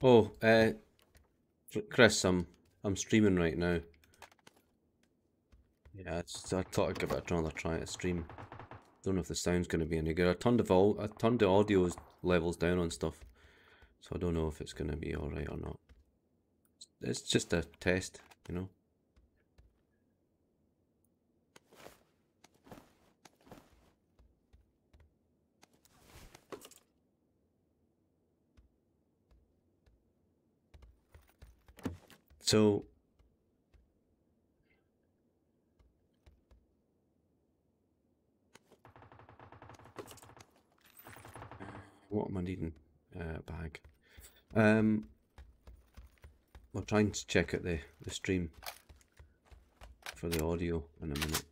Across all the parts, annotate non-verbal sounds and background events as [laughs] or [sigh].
Oh, uh, Chris, I'm I'm streaming right now. Yeah, it's, I thought I'd give it another try to stream. Don't know if the sound's going to be any good. I turned the vol, I turned the audio levels down on stuff, so I don't know if it's going to be all right or not. It's just a test, you know. So what am I needing? Uh, bag. Um, we're trying to check out the, the stream for the audio in a minute.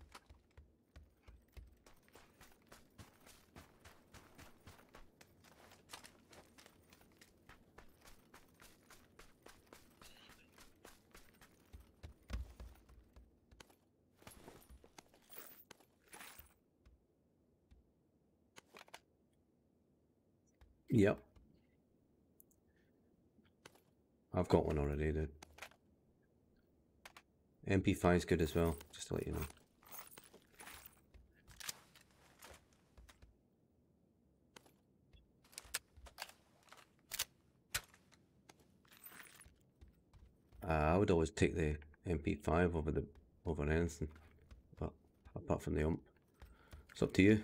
Yep. I've got one already, dude. MP5 is good as well, just to let you know. Uh, I would always take the MP5 over the over anything, but apart from the ump, it's up to you.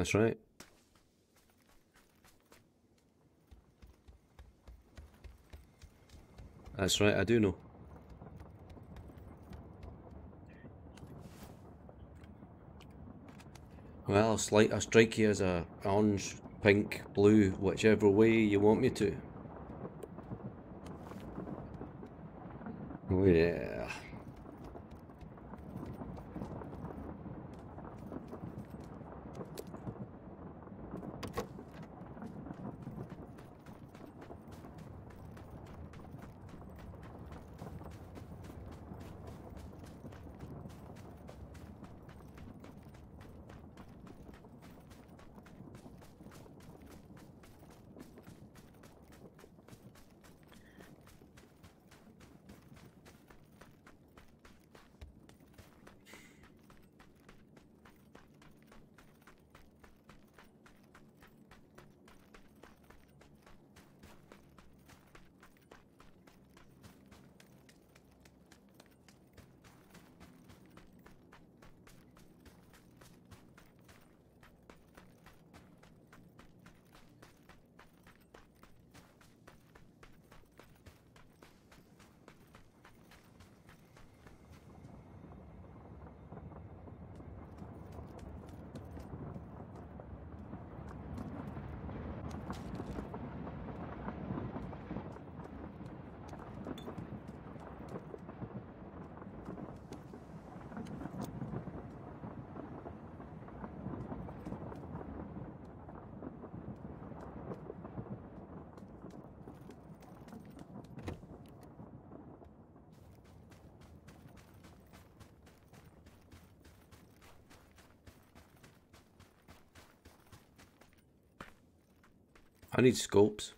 That's right. That's right, I do know. Well, I'll, slight, I'll strike you as a orange, pink, blue, whichever way you want me to. Oh yeah. I need scopes.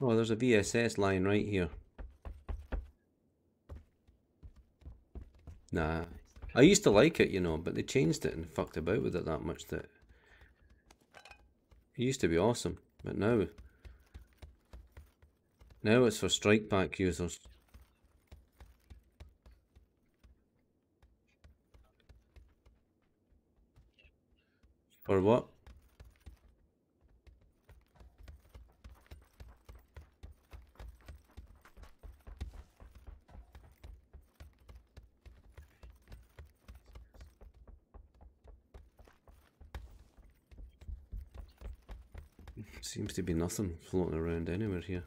Oh, there's a VSS line right here. I used to like it, you know, but they changed it and fucked about with it that much that... It used to be awesome, but now... Now it's for strike back users. Or what? Seems to be nothing floating around anywhere here.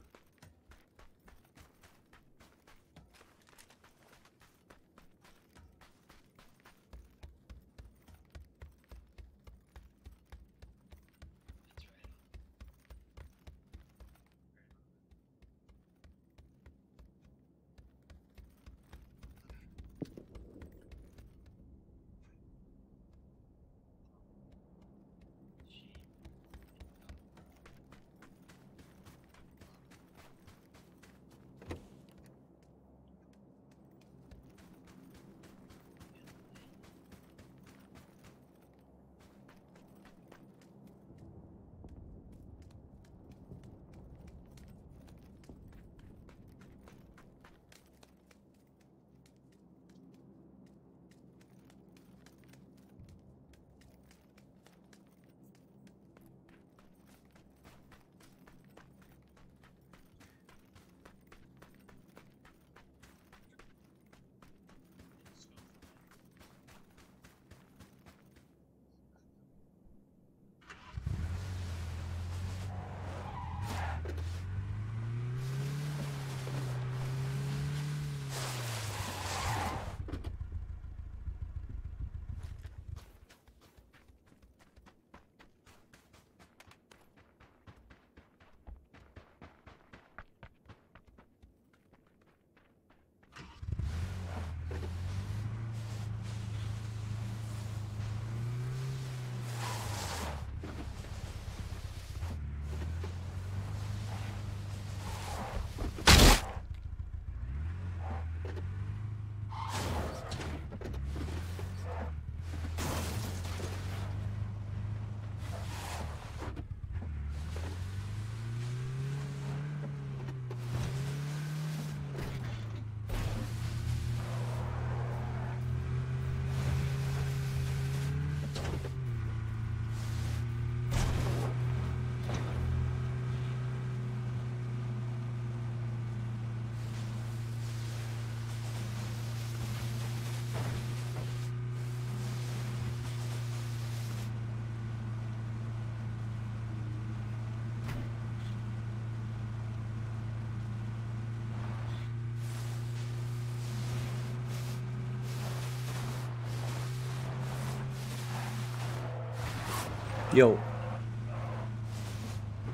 Yo.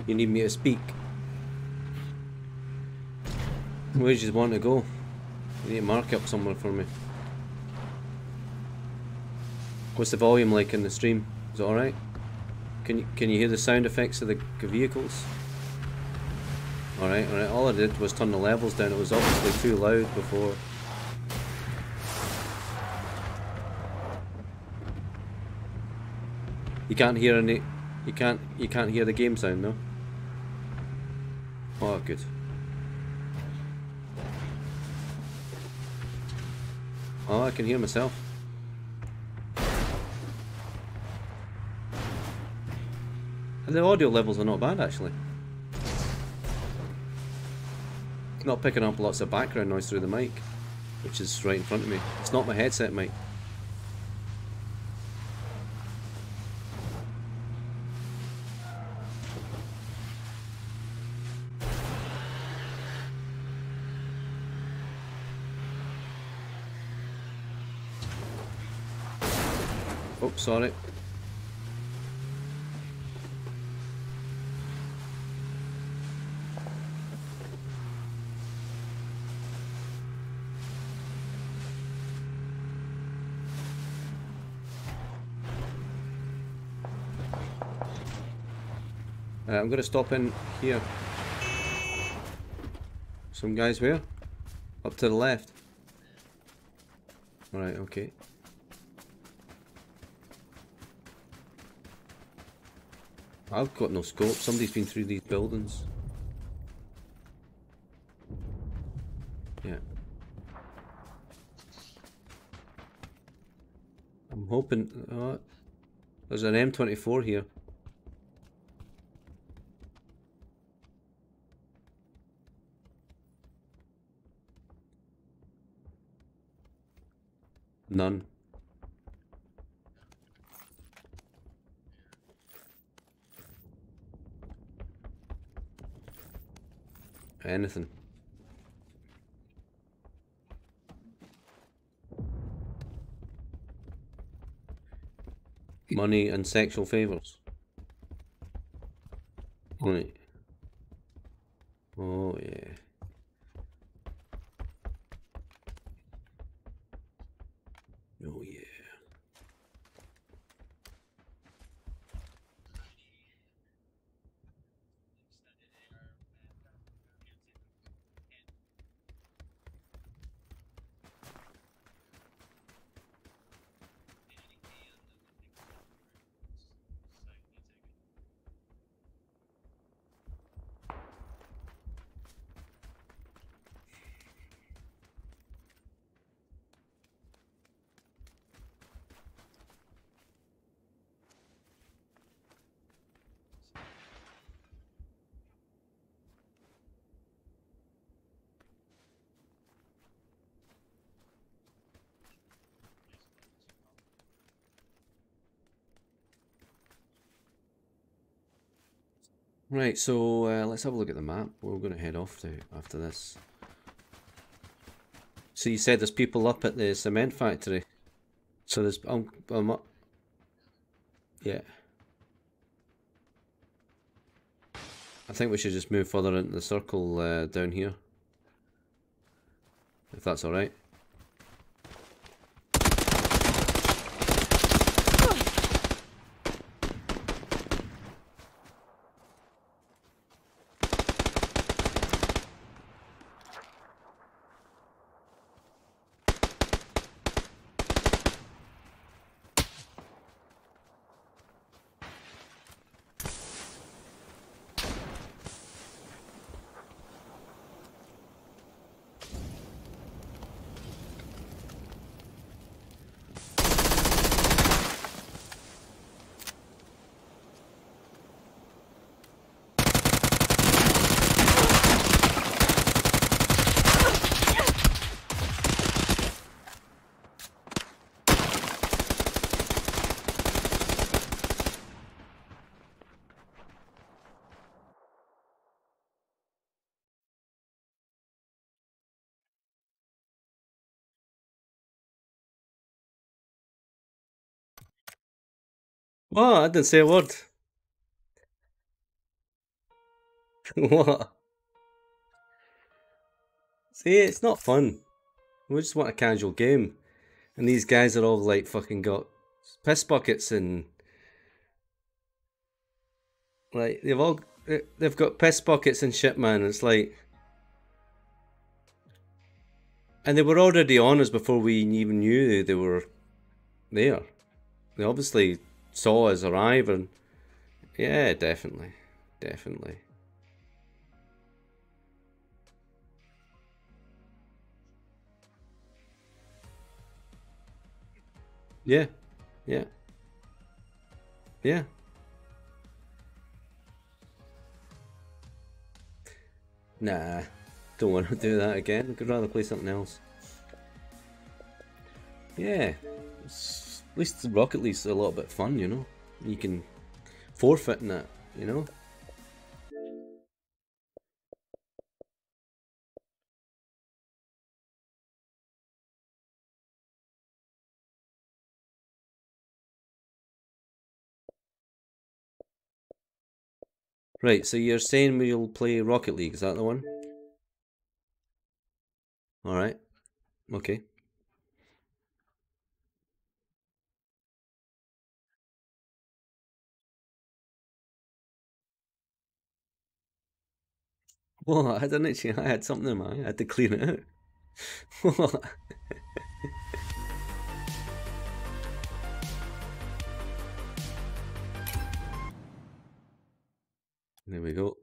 You need me to speak. Where do you want to go? You need to mark up somewhere for me. What's the volume like in the stream? Is it alright? Can you, can you hear the sound effects of the vehicles? Alright, alright. All I did was turn the levels down. It was obviously too loud before. You can't hear any. You can't. You can't hear the game sound, no. Oh, good. Oh, I can hear myself. And the audio levels are not bad, actually. Not picking up lots of background noise through the mic, which is right in front of me. It's not my headset mic. Sorry. Uh, I'm going to stop in here. Some guys where? Up to the left. Alright, okay. I've got no scope. Somebody's been through these buildings. Yeah. I'm hoping... Uh, There's an M24 here. Anything. Money and sexual favors. Right. Oh yeah. Oh yeah. Right, so uh, let's have a look at the map. We're going to head off to after this. So you said there's people up at the cement factory. So there's um, um yeah. I think we should just move further into the circle uh, down here. If that's alright. What? I didn't say a word. [laughs] what? See, it's not fun. We just want a casual game. And these guys are all like fucking got piss buckets and like they've all they've got piss buckets and shit, man. It's like, and they were already on us before we even knew they were there. They obviously saw us arrive and yeah, definitely, definitely. Yeah, yeah, yeah. Nah, don't want to do that again. I could rather play something else. Yeah, at least Rocket League's a little bit fun, you know? You can forfeit in it, you know? Right, so you're saying we'll play Rocket League, is that the one? Alright. Okay. What? I didn't actually. I had something. I had to clean it out. What? [laughs] there we go.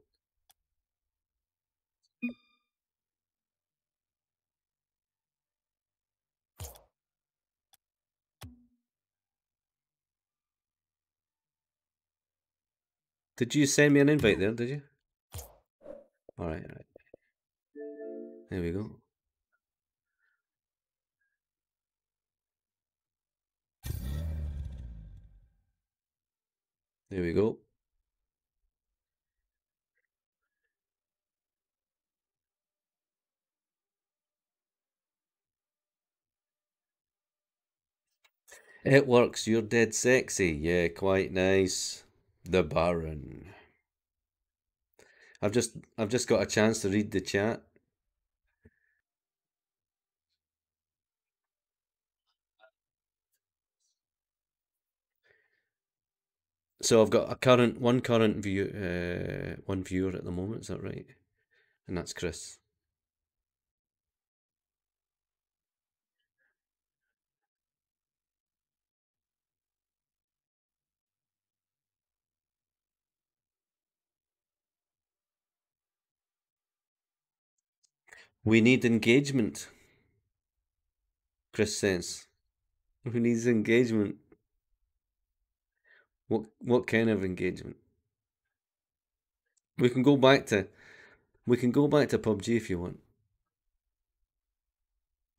Did you send me an invite there, did you? Alright, alright. There we go. There we go. It works. You're dead sexy. Yeah, quite nice. The Baron. I've just I've just got a chance to read the chat. So I've got a current one current view uh, one viewer at the moment. Is that right? And that's Chris. We need engagement. Chris says. Who needs engagement? What what kind of engagement? We can go back to we can go back to PUBG if you want.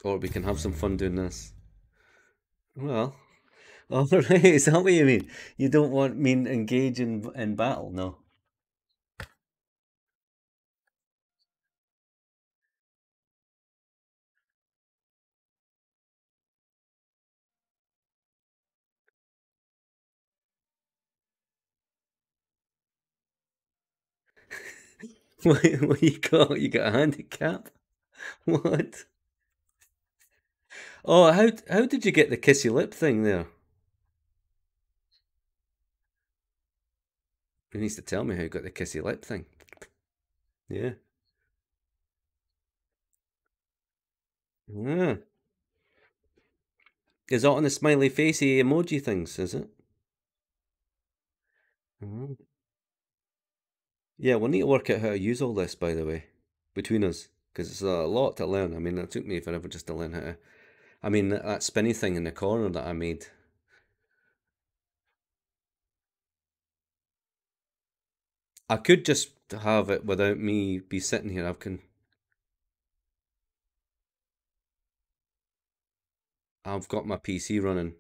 Or we can have some fun doing this. Well, [laughs] all right. Is that what you mean? You don't want me to engage in in battle? No. [laughs] what, what you got? You got a handicap? [laughs] What? Oh, how how did you get the kissy lip thing there? He needs to tell me how you got the kissy lip thing. Yeah. Yeah. Is that on the smiley facey emoji things, is it? Mm. Yeah, we'll need to work out how to use all this, by the way, between us, because it's a lot to learn. I mean, it took me forever just to learn how to. I mean, that spinny thing in the corner that I made. I could just have it without me be sitting here. I can. I've got my PC running,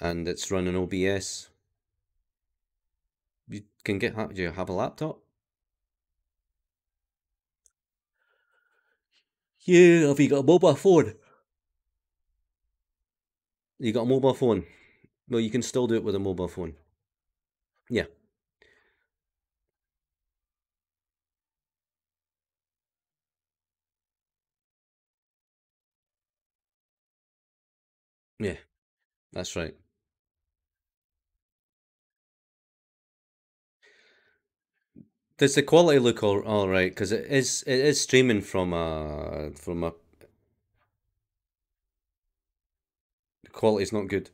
and it's running OBS. You can get. Do you have a laptop? Yeah, have you got a mobile phone? You got a mobile phone? Well, you can still do it with a mobile phone. Yeah. Yeah, that's right. Does the quality look all, all right? Because it is it is streaming from a from a the quality's not good.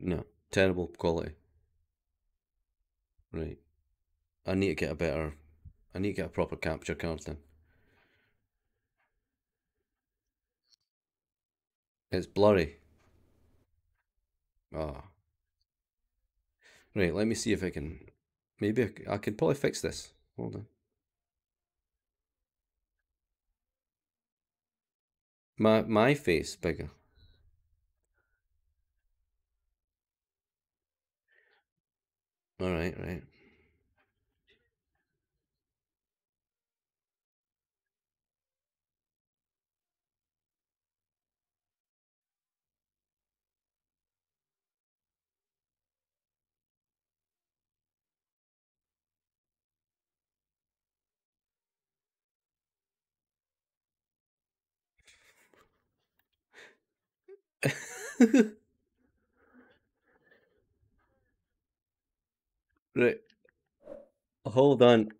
No, terrible quality. Right. I need to get a better. I need to get a proper capture card then. It's blurry. Ah. Right, let me see if I can... Maybe I, I can probably fix this. Hold on. My, my face bigger. Alright, right. [laughs] right. Hold on.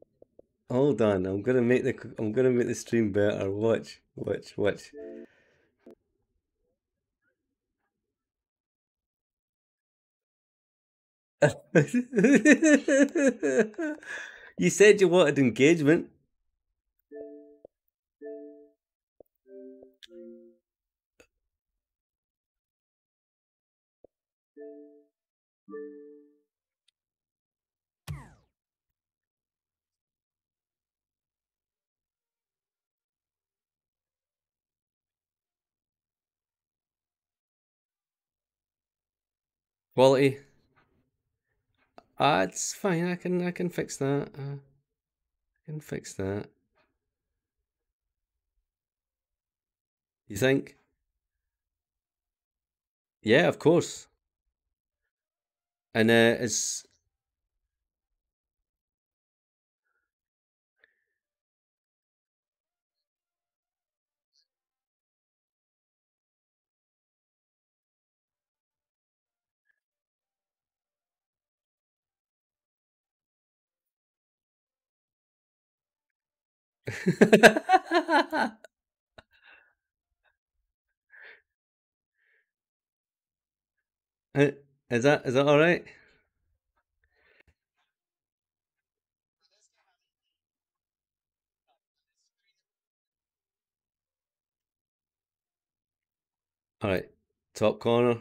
Hold on. I'm gonna make the I'm gonna make the stream better. Watch. Watch. Watch. [laughs] you said you wanted engagement. Quality. Ah, it's fine. I can I can fix that. Uh, I can fix that. You think? Yeah, of course. And uh, is [laughs] Uh, is that is that all right? All right, top corner.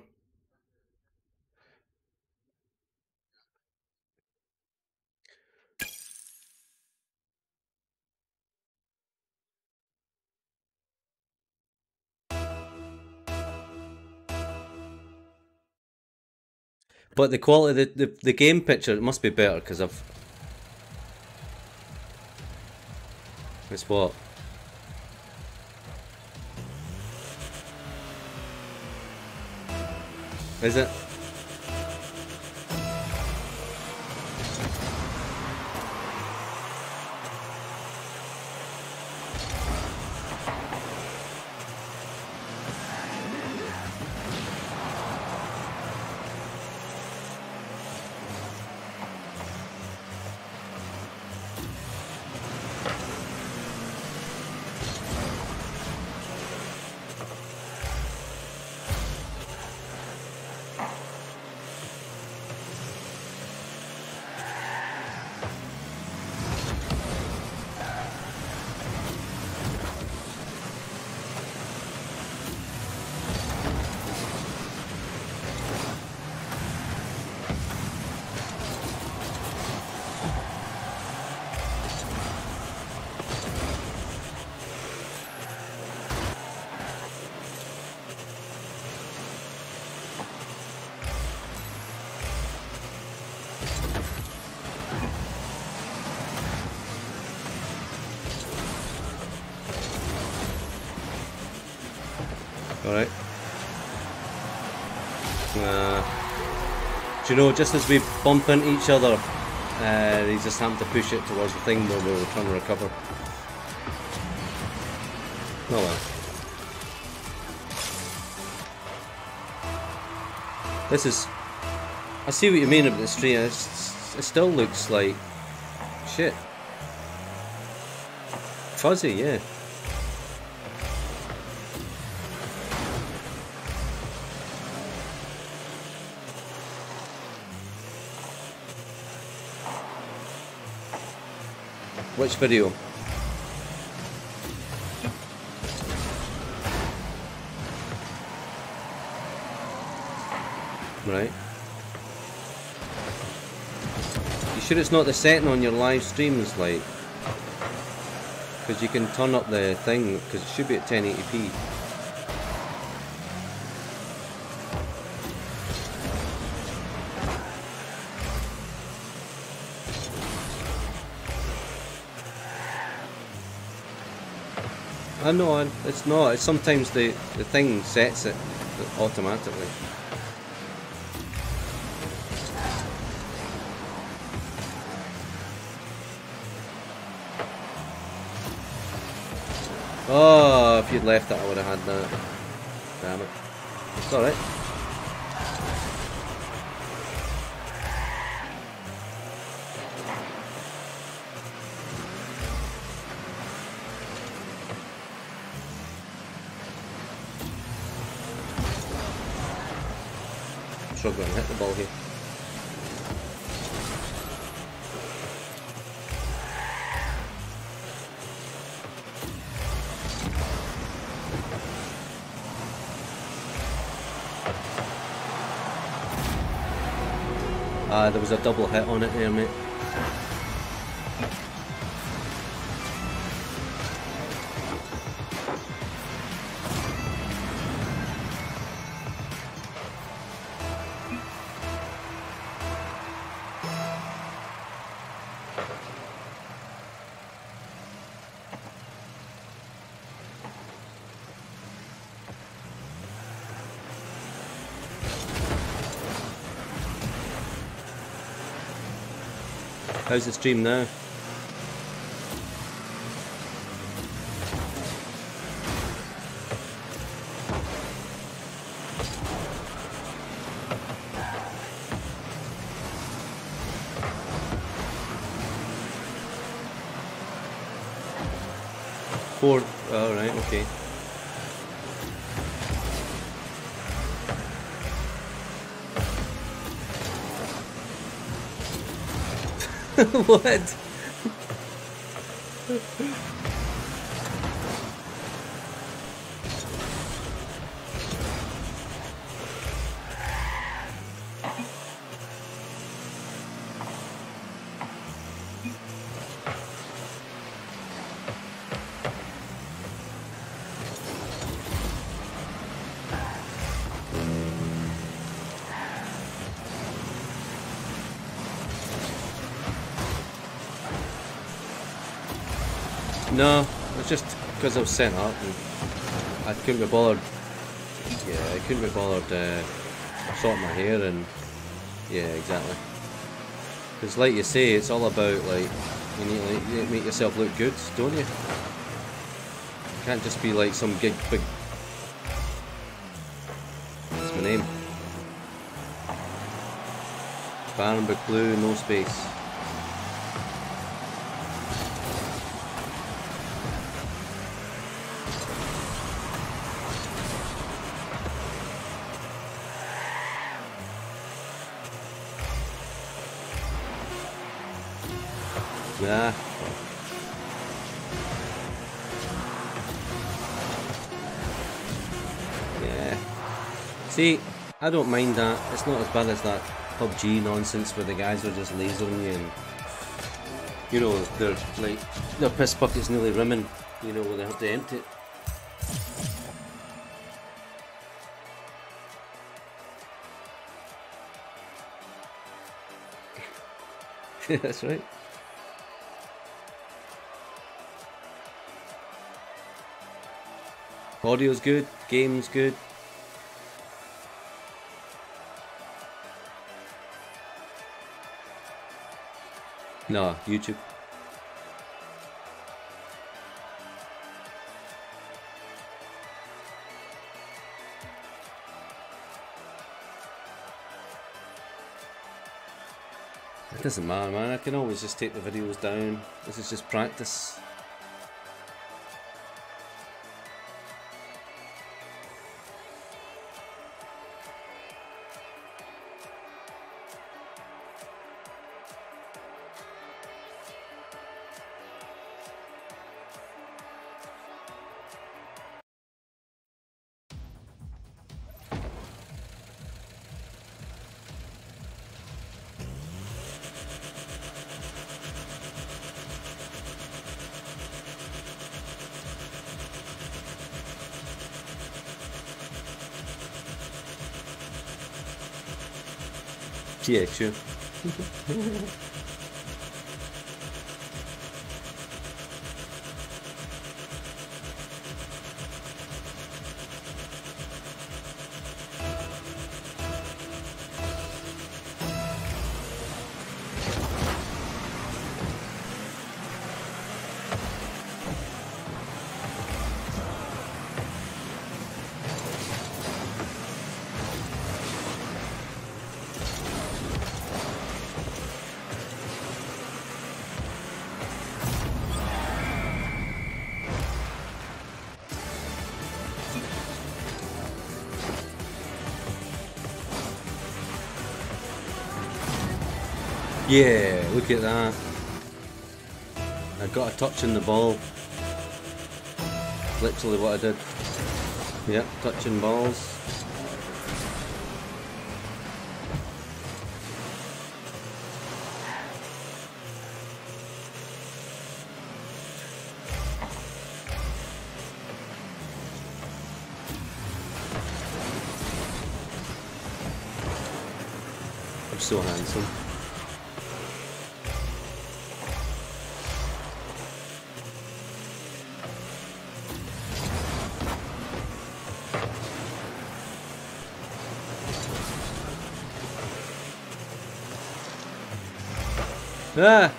But the quality, the, the, the game picture, it must be better because I've. It's what? Is it? You know, just as we bump into each other, uh, just happened to push it towards the thing where we were trying to recover. Oh well. This is... I see what you mean about the stream. It's, it still looks like... Shit. Fuzzy, yeah. Video? Right. You sure it's not the setting on your live streams, like? Because you can turn up the thing, because it should be at 1080p. I know, it's not. It's sometimes the, the thing sets it automatically. Oh, if you'd left that, I would have had that. Damn it. It's alright. the ball here. Uh, there was a double hit on it there, mate. How's the stream now? Four. Alright, oh, okay. [laughs] what? No, it's just because I was sent up and I couldn't be bothered. Yeah, I couldn't be bothered uh, sorting my hair and yeah, exactly. Because like you say, it's all about like you need to like, make yourself look good, don't you? You can't just be like some gig big. What's my name? Baron Blue, no space. I don't mind that. It's not as bad as that PUBG nonsense where the guys are just lasering you and you know, they're like their piss bucket's nearly rimming, you know, when they have to empty it. [laughs] That's right. Audio's good, game's good. No, YouTube. It doesn't matter, man. I can always just take the videos down. This is just practice. Yeah, sure. Yeah, look at that. I got a touch in the ball. Literally what I did. Yep, touching balls. Ah!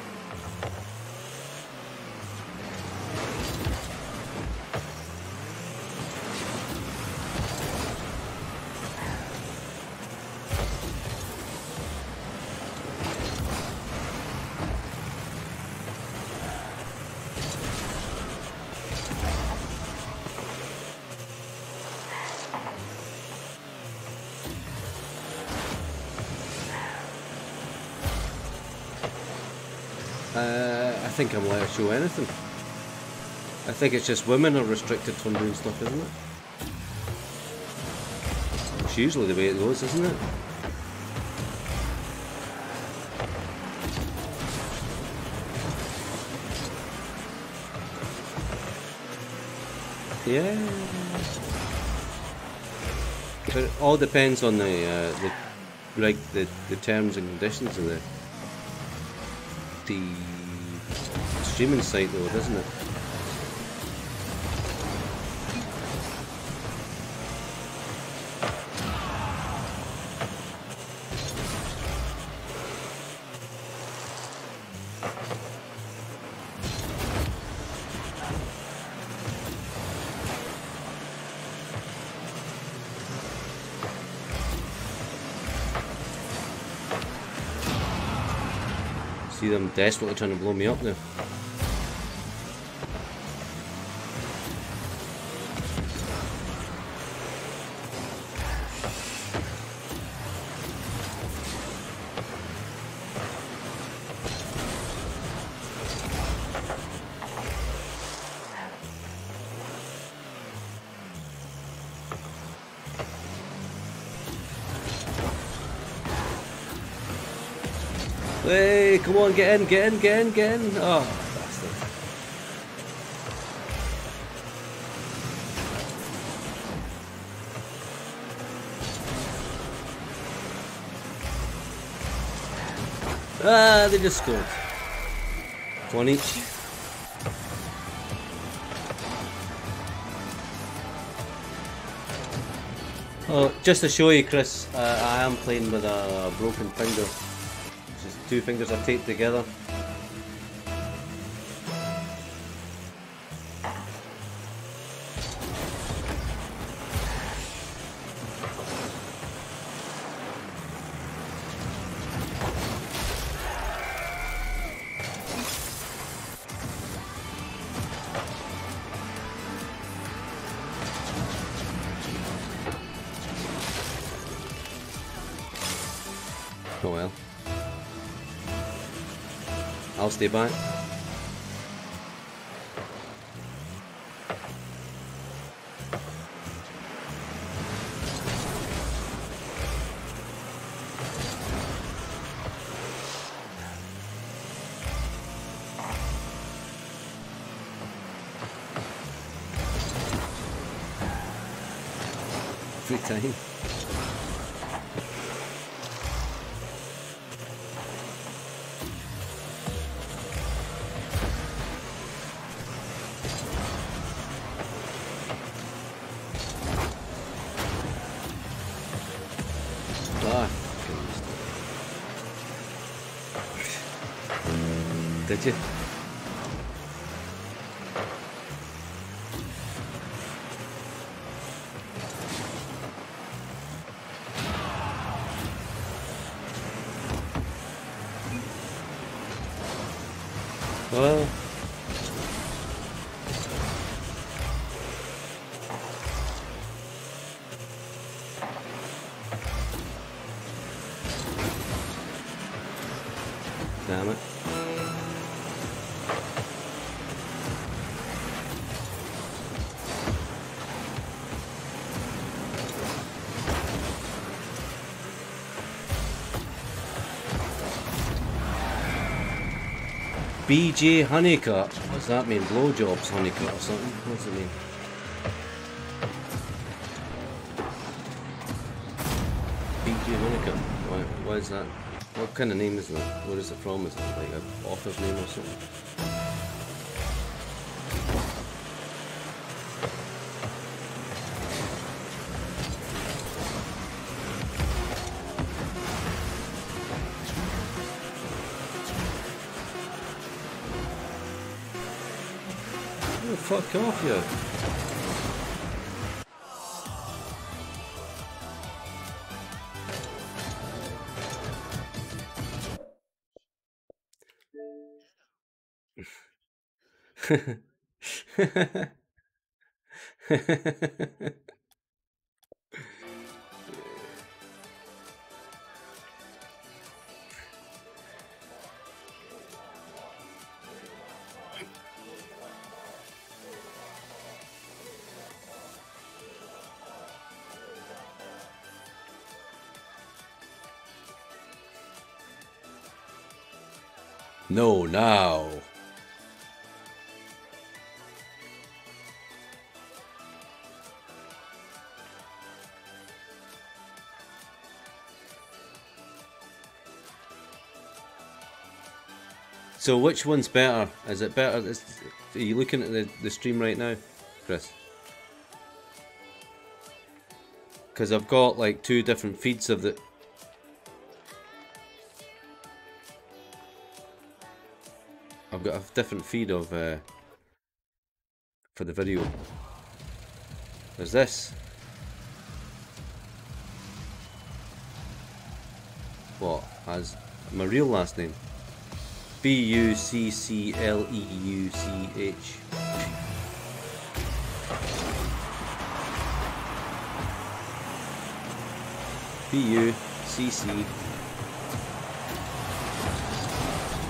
Think I'm allowed to show anything. I think it's just women are restricted from doing stuff, isn't it? It's usually the way it goes, isn't it? Yeah. But it all depends on the uh, the like the, the terms and conditions of the the streaming site though, doesn't it? See them desperately trying to blow me up now. Hey, come on, get in, get in, get in, get in. Oh, bastard. Ah, they just scored. One each. Oh, just to show you, Chris, uh, I am playing with a broken finger. Two fingers are taped together. Stay. Free time. BJ Honeycutt. What does that mean blowjobs honeycutt or something? What does it mean? BJ Honeycutt. Why, why is that? What kind of name is that? Where is it from? Is it like an author's name or something? Oh, [laughs] no, now. So which one's better? Is it better? Is, are you looking at the, the stream right now, Chris? Because I've got like two different feeds of the... got a different feed of... Uh, for the video. There's this. What? As my real last name. B U C C L E U C H. B U C C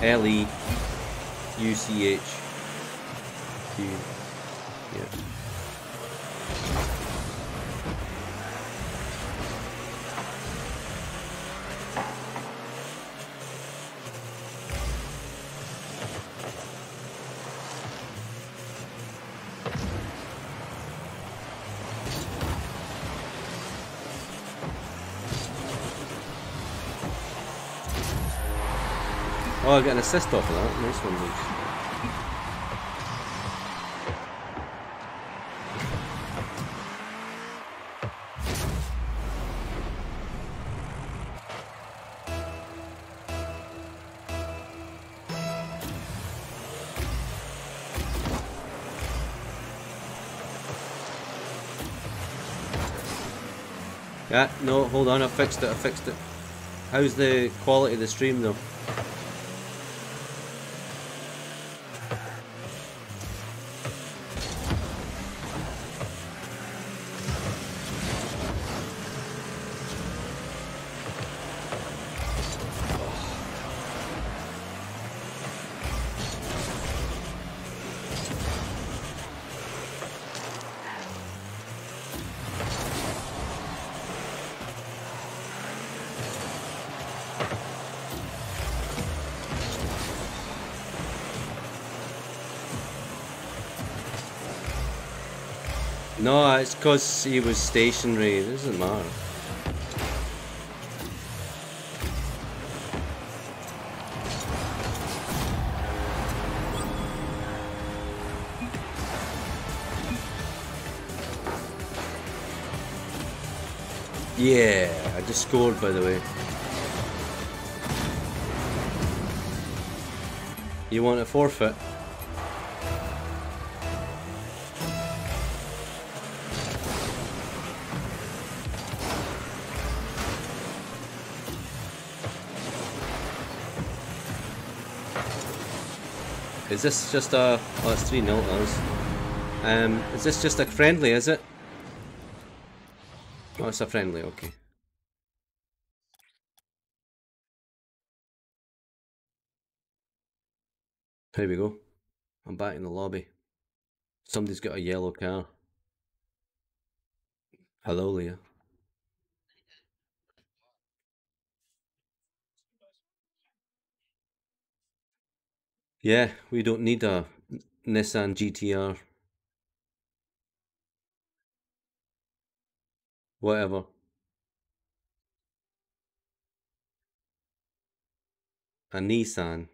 L E U C H Q. Yeah. I got an assist off of that. Nice one, Luke. Yeah, no, hold on, I fixed it, I fixed it. How's the quality of the stream though? No, it's because he was stationary. It doesn't matter. Yeah, I just scored by the way. You want a forfeit? Is this just a... Oh, it's 3 0 us. Um, is this just a friendly, is it? Oh, it's a friendly, okay. Here we go. I'm back in the lobby. Somebody's got a yellow car. Hello, Leah. Yeah, we don't need a Nissan GTR. Whatever. A Nissan.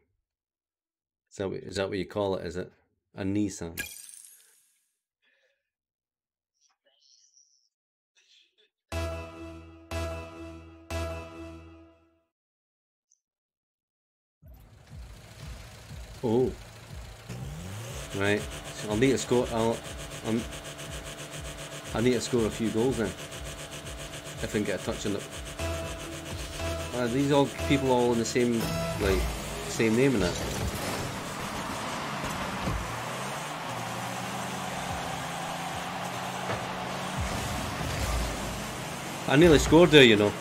Is that, what, is that what you call it, is it? A Nissan. Oh. Right. So I'll need to score. I'll. I'm. I need to score a few goals then. If I can get a touch on it. Are these all people all in the same like same name in that? I nearly scored there, you know.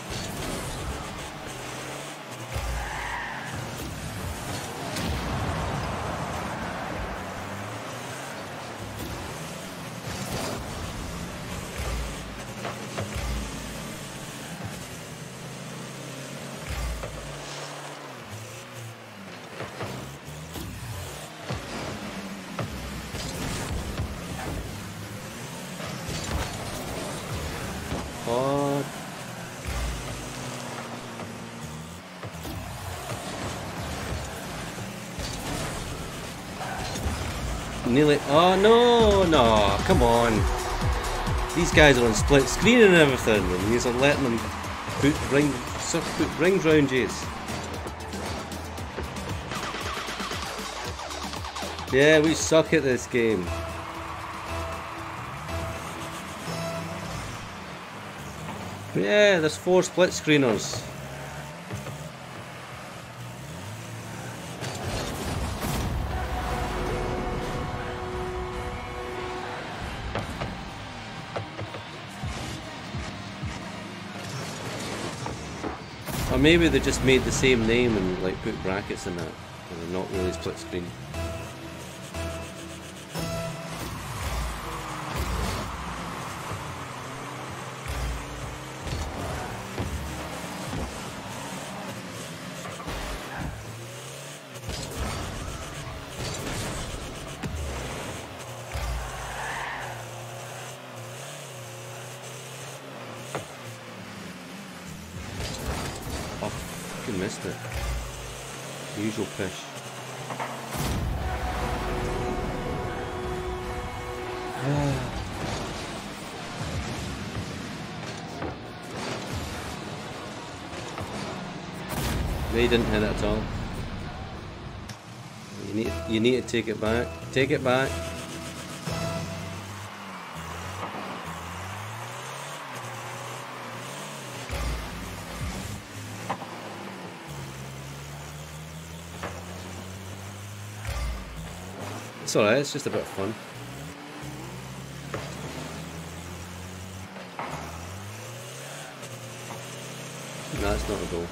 Nearly. Oh no, no, come on. These guys are on split screen and everything, and he's letting them put ring, put rings round you. Yeah, we suck at this game. Yeah, there's four split screeners. Maybe they just made the same name and like put brackets in that. And not really split screen. Take it back. Take it back. It's alright, it's just a bit of fun. No, that's not a goal.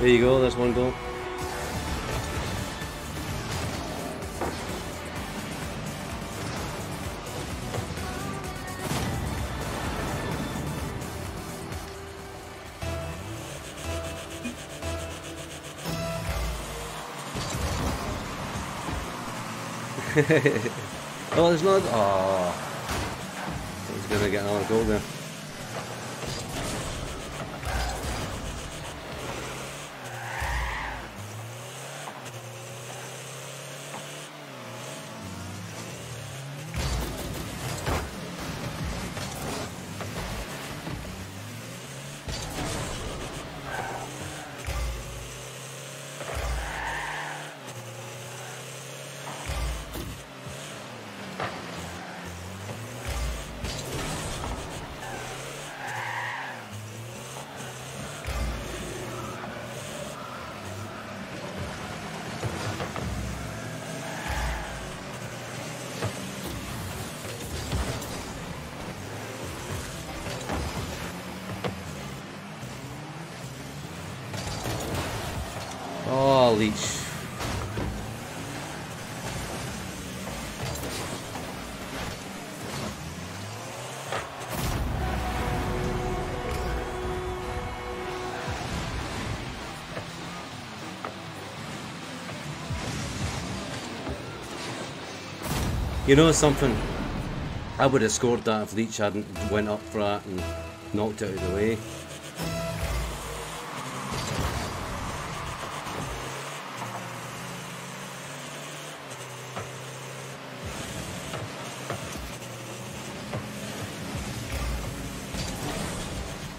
There you go, that's one goal. [laughs] oh, there's not. Oh, he's gonna get another goal there. You know something? I would have scored that if Leach hadn't went up for that and knocked it out of the way.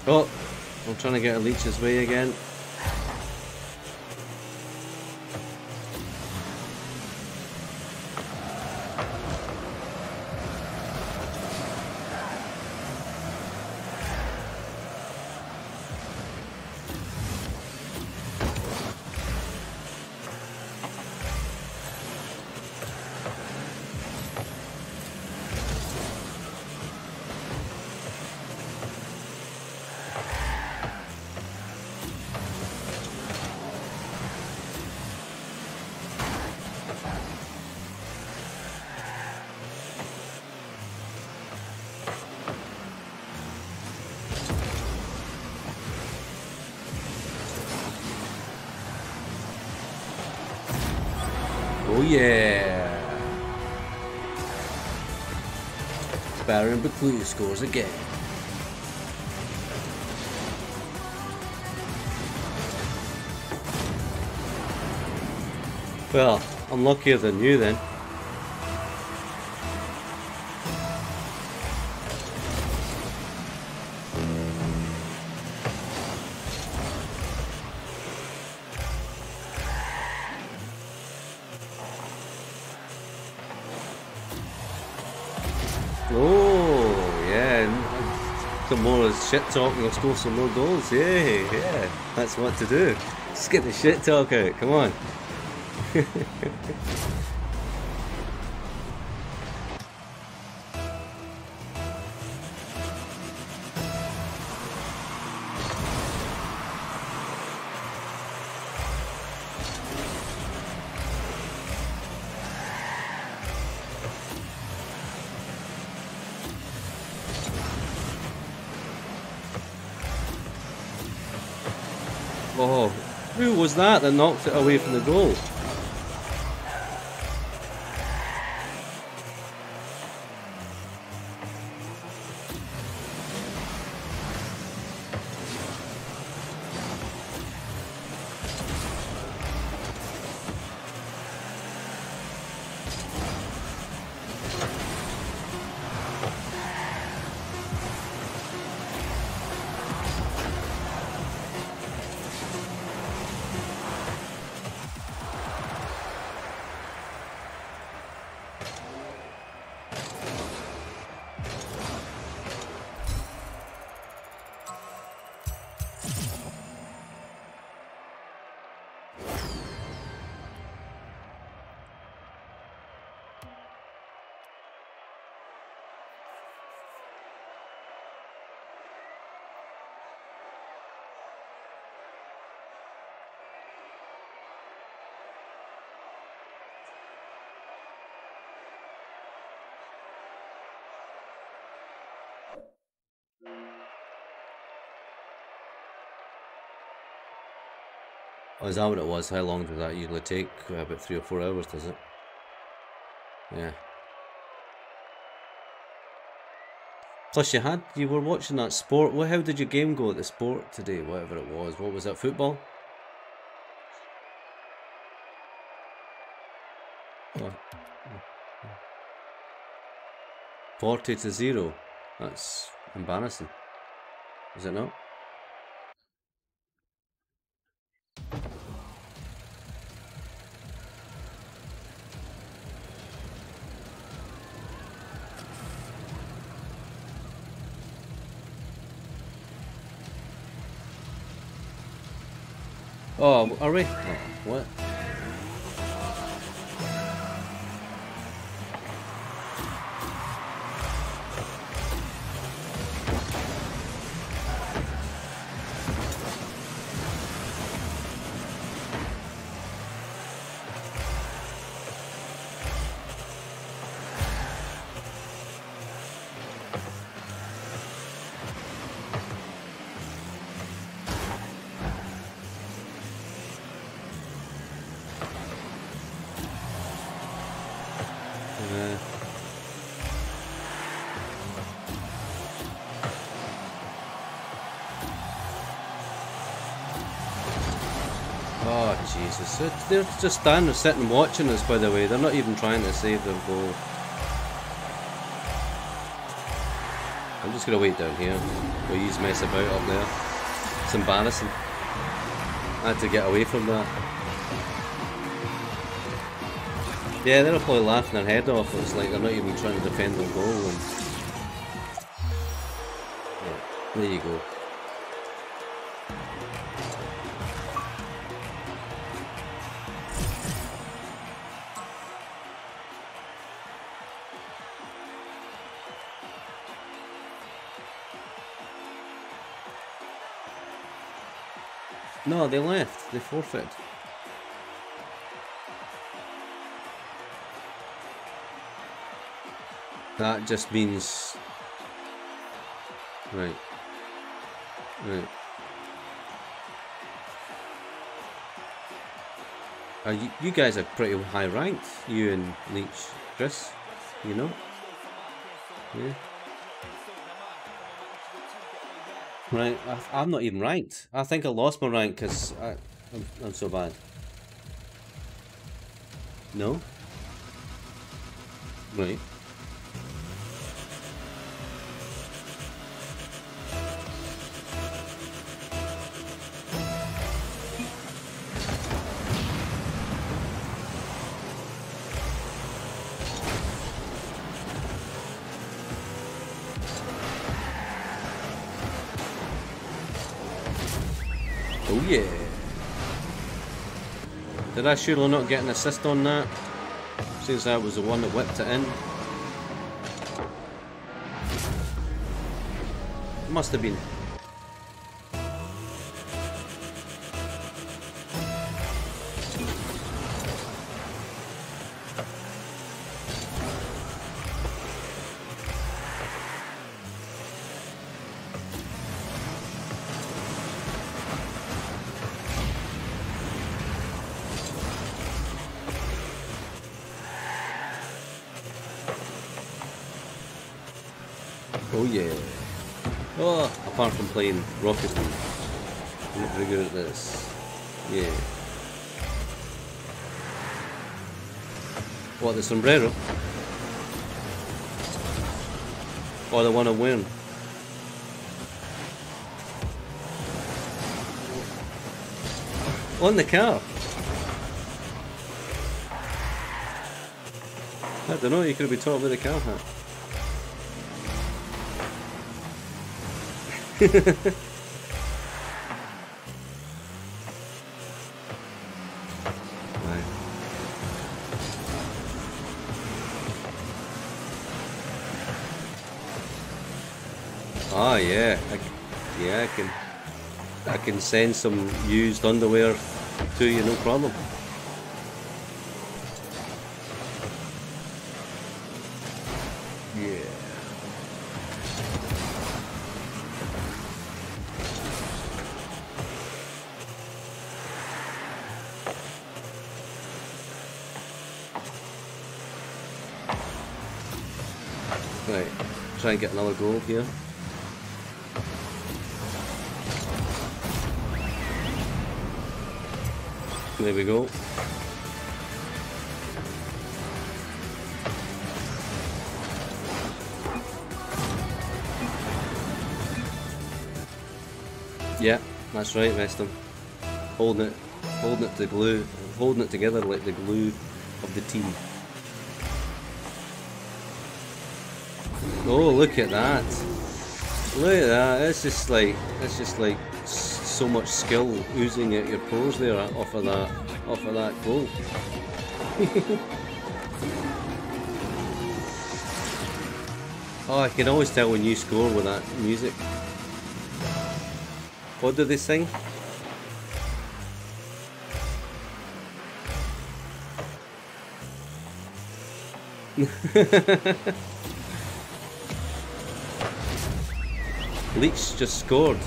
Oh, I'm trying to get a Leach's way again. Buckley scores again. Well, I'm luckier than you then. Shit talk I'll score some more goals. Yeah, yeah. That's what to do. Just get the shit talk out. Come on. [laughs] Oh, who was that that knocked it away from the goal? Oh, is that what it was? How long does that usually take? Uh, About three or four hours, does it? Yeah. Plus, you had you were watching that sport. Well, how did your game go at the sport today? Whatever it was. What was that? Football. Forty to zero. That's embarrassing. Is it not? Oh, are we? Oh, They're just standing, sitting watching us, by the way. They're not even trying to save their goal. I'm just to wait down here while you mess about up there. It's embarrassing. I had to get away from that. Yeah, they're probably laughing their head off. It's like they're not even trying to defend their goal. And... Yeah, there you go. No, they left. They forfeit. That just means... Right. Right. Uh, you, you guys are pretty high ranked, you and Leech. Chris, you know? Yeah. Right, I, am not even ranked. I think I lost my rank because I'm, I'm so bad. No? Right. I surely not get an assist on that? Since I was the one that whipped it in. Must have been. Playing Rocket League. I'm not very good at this. Yeah. What, the sombrero? Or the one I'm wearing? On the car. I don't know, you could have been taught with a car hat. Oh [laughs] yeah, I, yeah, I can, I can send some used underwear to you, no problem. try and get another goal here. There we go. Yeah, that's right, Weston. Holding it, holding it to glue, holding it together like the glue of the team. Oh, look at that. Look at that. It's just like, it's just like so much skill oozing at your pores there off of that, off of that goal. [laughs] oh, I can always tell when you score with that music. What do they sing? [laughs] Leech just scored.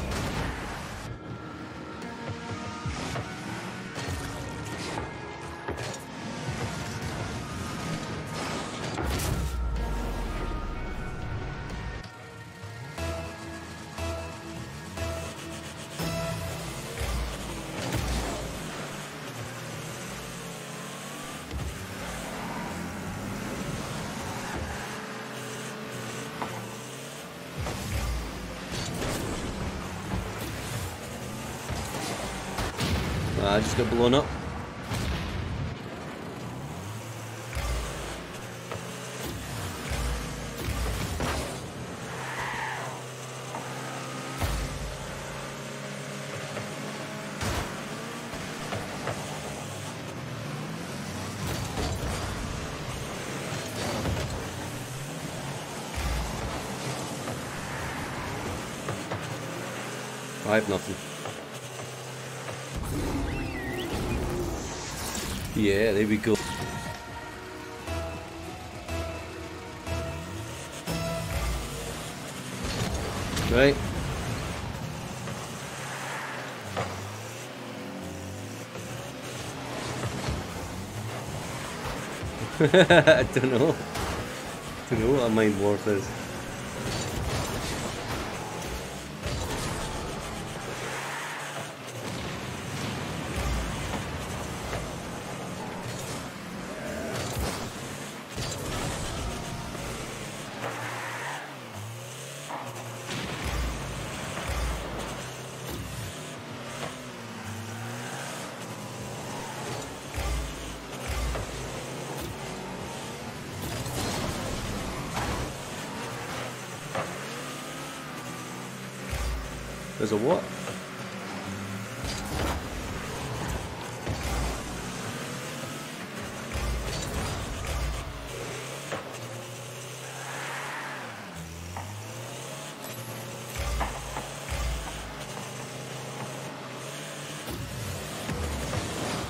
Got blown up. I have nothing. Yeah, there we go. Right. [laughs] I don't know. I don't know what mind warp is. There's a what?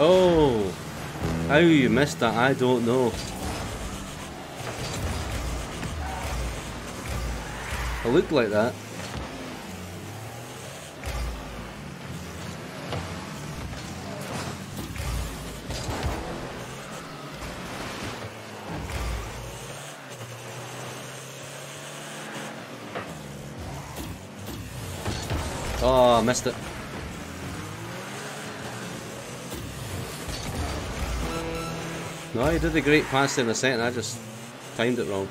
Oh, how you missed that, I don't know. It looked like that. Missed it. No, you did a great pass in a second, I just timed it wrong.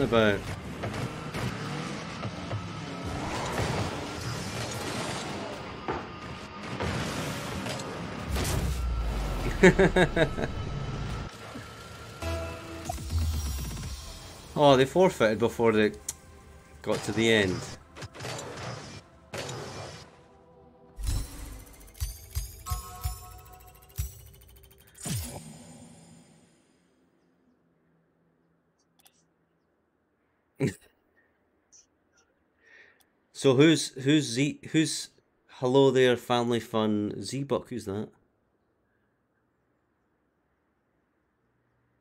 About. [laughs] oh, they forfeited before they got to the end. So who's who's Z who's hello there family fun Z Buck who's that?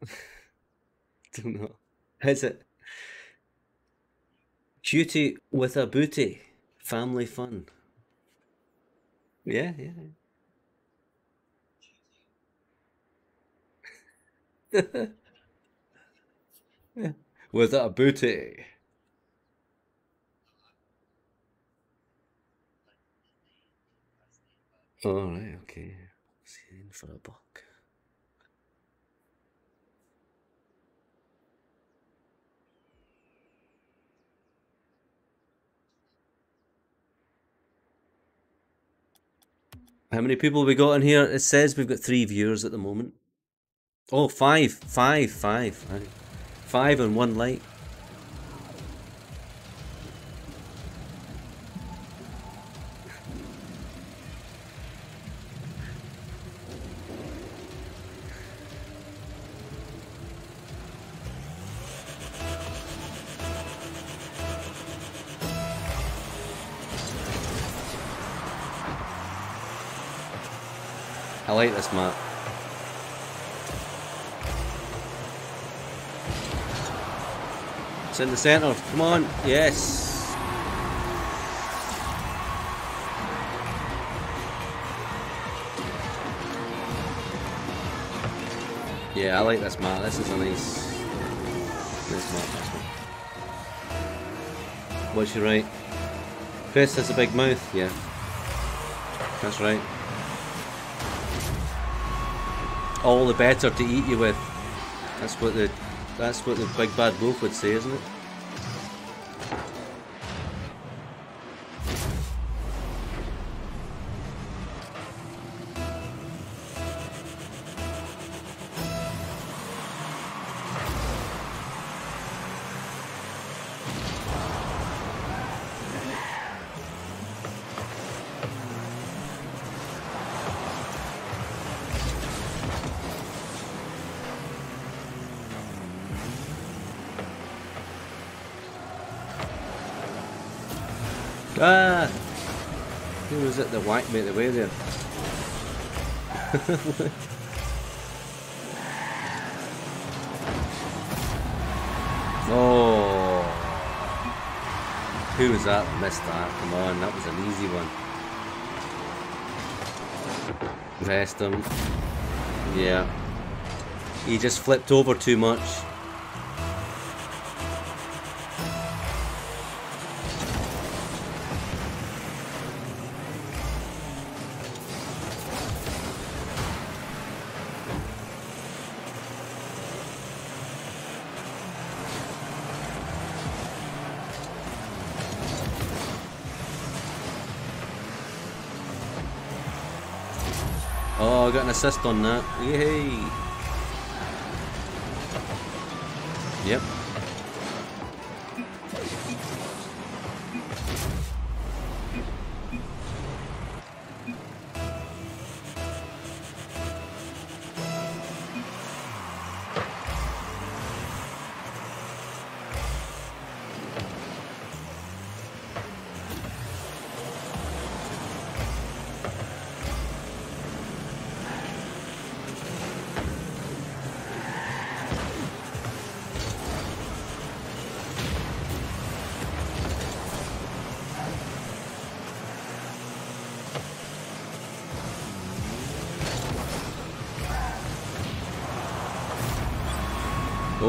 [laughs] Don't know. Is it? Cutie with a booty. Family fun. Yeah, yeah. [laughs] yeah. With a booty. Alright, okay. See for a buck. How many people we got in here? It says we've got three viewers at the moment. Oh, five, five, five, five, five and one. Like map. It's in the centre. Come on. Yes. Yeah, I like this map. This is a nice... It's not this one. What's your right? Chris has a big mouth, yeah. That's right. All the better to eat you with. That's what the that's what the big bad wolf would say, isn't it? That whacked the way there? oh! Who was that that missed that? Come on, that was an easy one. Rest him. Yeah. He just flipped over too much. Assist on that. Yay! Yep.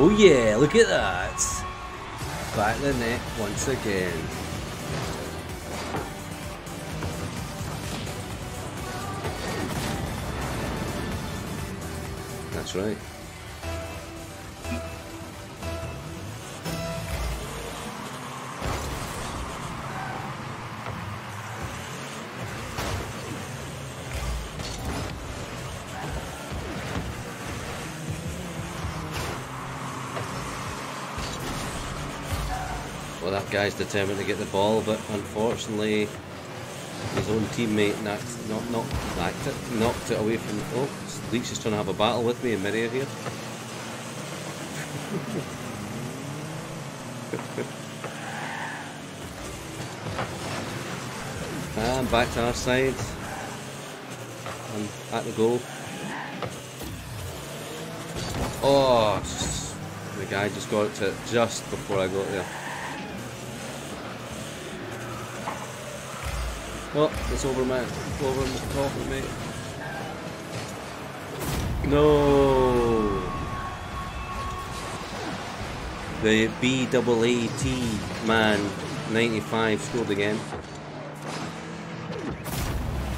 Oh yeah, look at that! Back the net once again. That's right. Determined to get the ball, but unfortunately, his own teammate knocked, not, not, knocked it, knocked it away from. Oh, Leech is trying to have a battle with me in midair here. [laughs] and back to our side. And at the goal. Oh, the guy just got to it just before I got there. Oh, it's over, man. It's Over me. No. The B double A T man 95 scored again.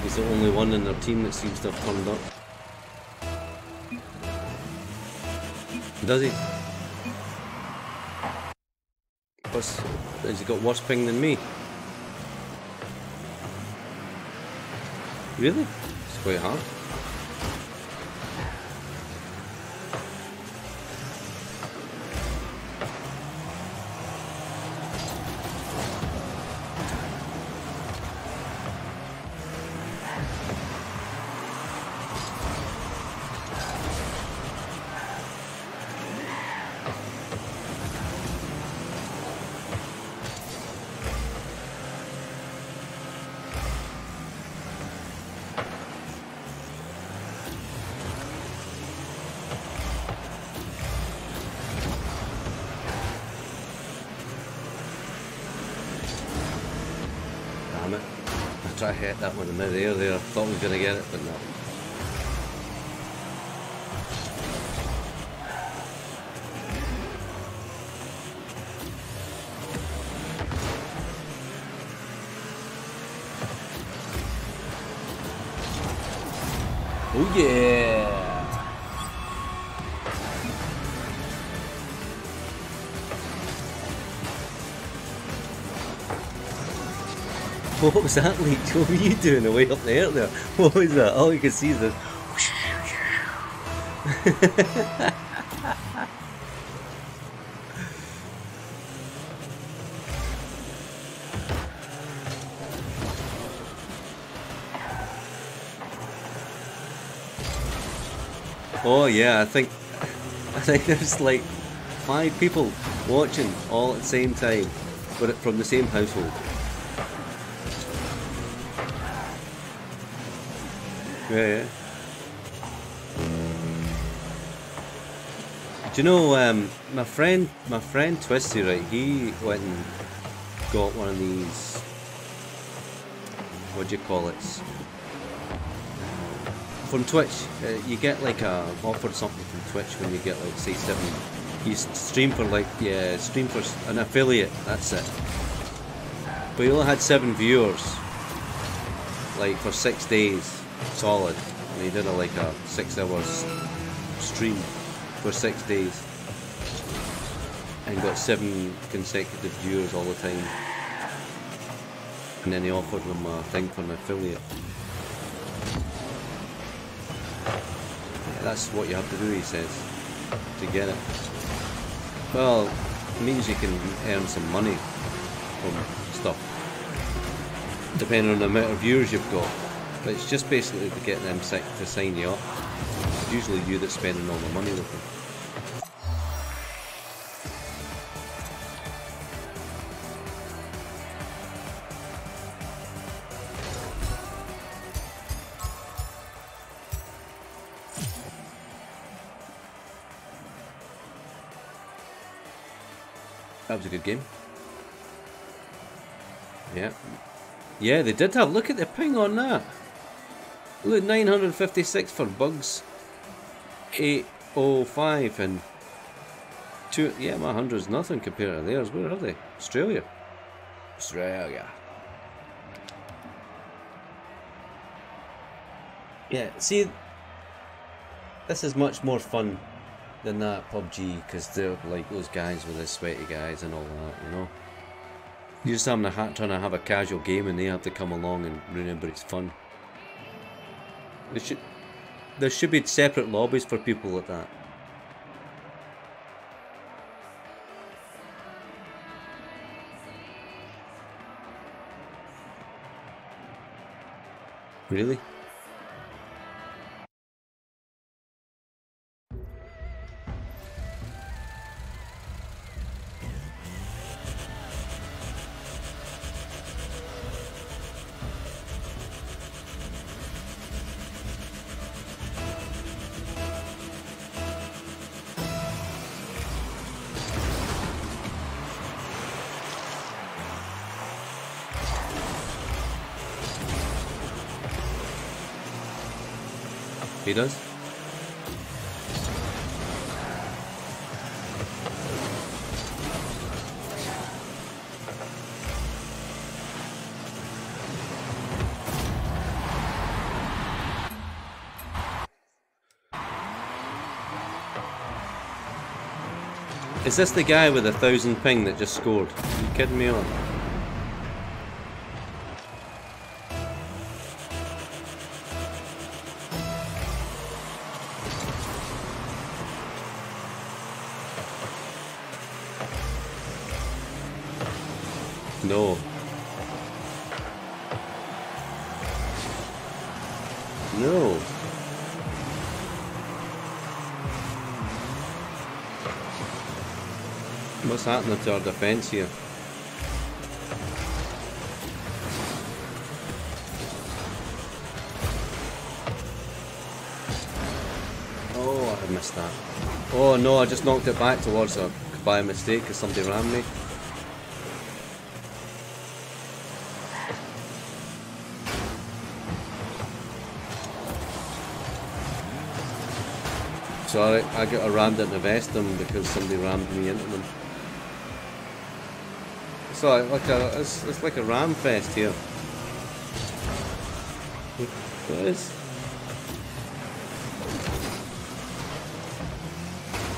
He's the only one in their team that seems to have turned up. Does he? What's, has he got worse ping than me? Really? It's quite hard. mid air there. Thought we was going to get it, but no. Oh yeah! What was that, Leech? [laughs] What were you doing away up there there? What was that? All you can see is this. [laughs] oh yeah, I think I think there's like five people watching all at the same time, but from the same household. Yeah, yeah. Do you know um, my friend, my friend Twisty, right? He went and got one of these. What do you call it? From Twitch, uh, you get like a offered something from Twitch when you get like say seven. You stream for like yeah, stream for an affiliate. That's it. But he only had seven viewers, like for six days solid. And he did a, like a six hours stream for six days. And got seven consecutive viewers all the time. And then he offered them a thing for an affiliate. That's what you have to do, he says, to get it. Well, it means you can earn some money from stuff. Depending on the amount of viewers you've got. But it's just basically to get them to sign you up. It's usually you that's spending all the money with them. That was a good game. Yeah. Yeah, they did have. Look at the ping on that. Look, 956 for bugs. 805 and two. Yeah, my 100 is nothing compared to theirs. Where are they? Australia. Australia. Yeah, see, this is much more fun than that PUBG because they're like those guys with the sweaty guys and all that, you know. You're just having a hat trying to have a casual game and they have to come along and ruin everybody's fun. There should there should be separate lobbies for people like that. Really? Is this the guy with a thousand ping that just scored? Are you kidding me on? What's happening to our defence here? Oh, I missed that. Oh no, I just knocked it back towards her by mistake because somebody ran me. So I, I got rammed into Vestum because somebody rammed me into them like a it's, it's like a ram fest here. What is?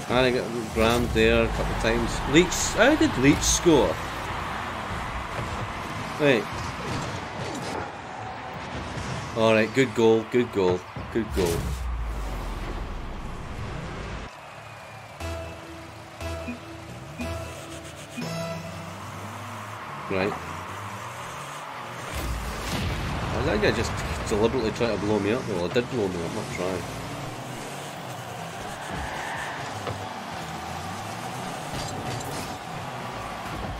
And I got rammed there a couple of times. Leach, how did Leach score? Wait. All right, good goal, good goal, good goal. Deliberately tried to blow me up. Well, I did blow me up, not try.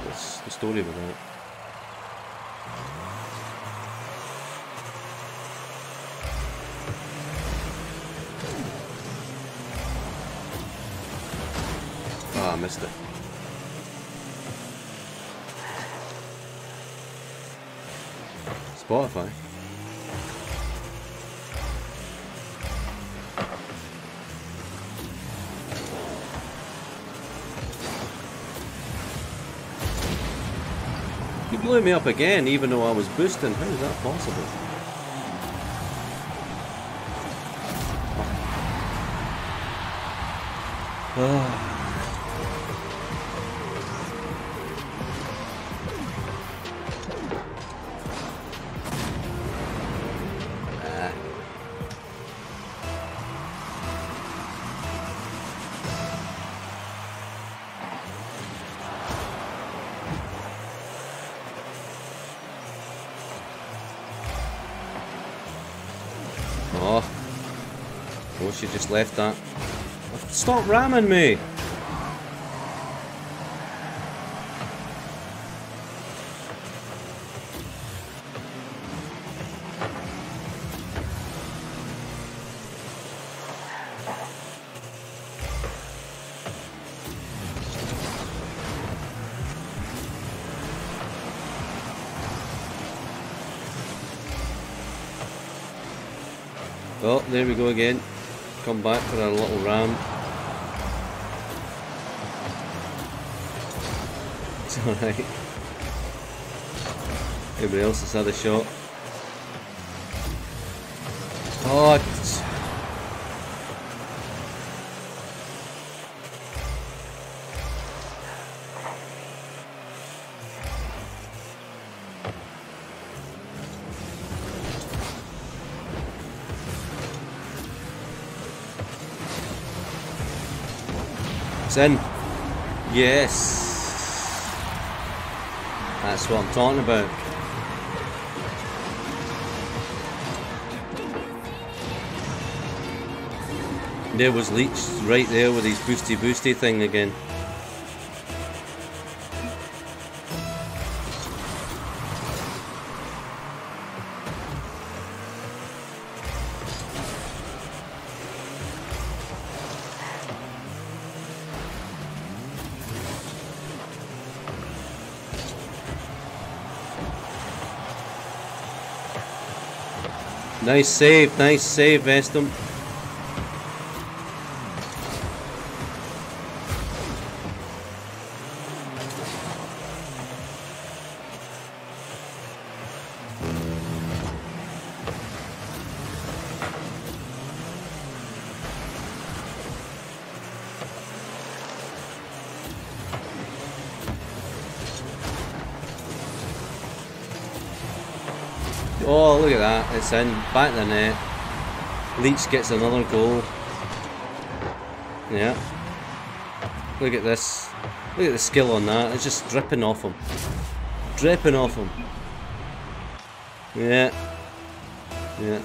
What's the story with that? Ah, I missed it. Spotify. Blew me up again even though I was boosting. How is that possible? Ah. Left that. Stop ramming me! Oh, there we go again. Come back for a little ram. It's alright. Everybody else has had a shot. Oh, it's- in. Yes. That's what I'm talking about. There was Leech right there with his boosty boosty thing again. Nice save, nice save, Vestum. In. Back the net. Leach gets another goal. Yeah. Look at this. Look at the skill on that. It's just dripping off him. Dripping off him. Yeah. Yeah.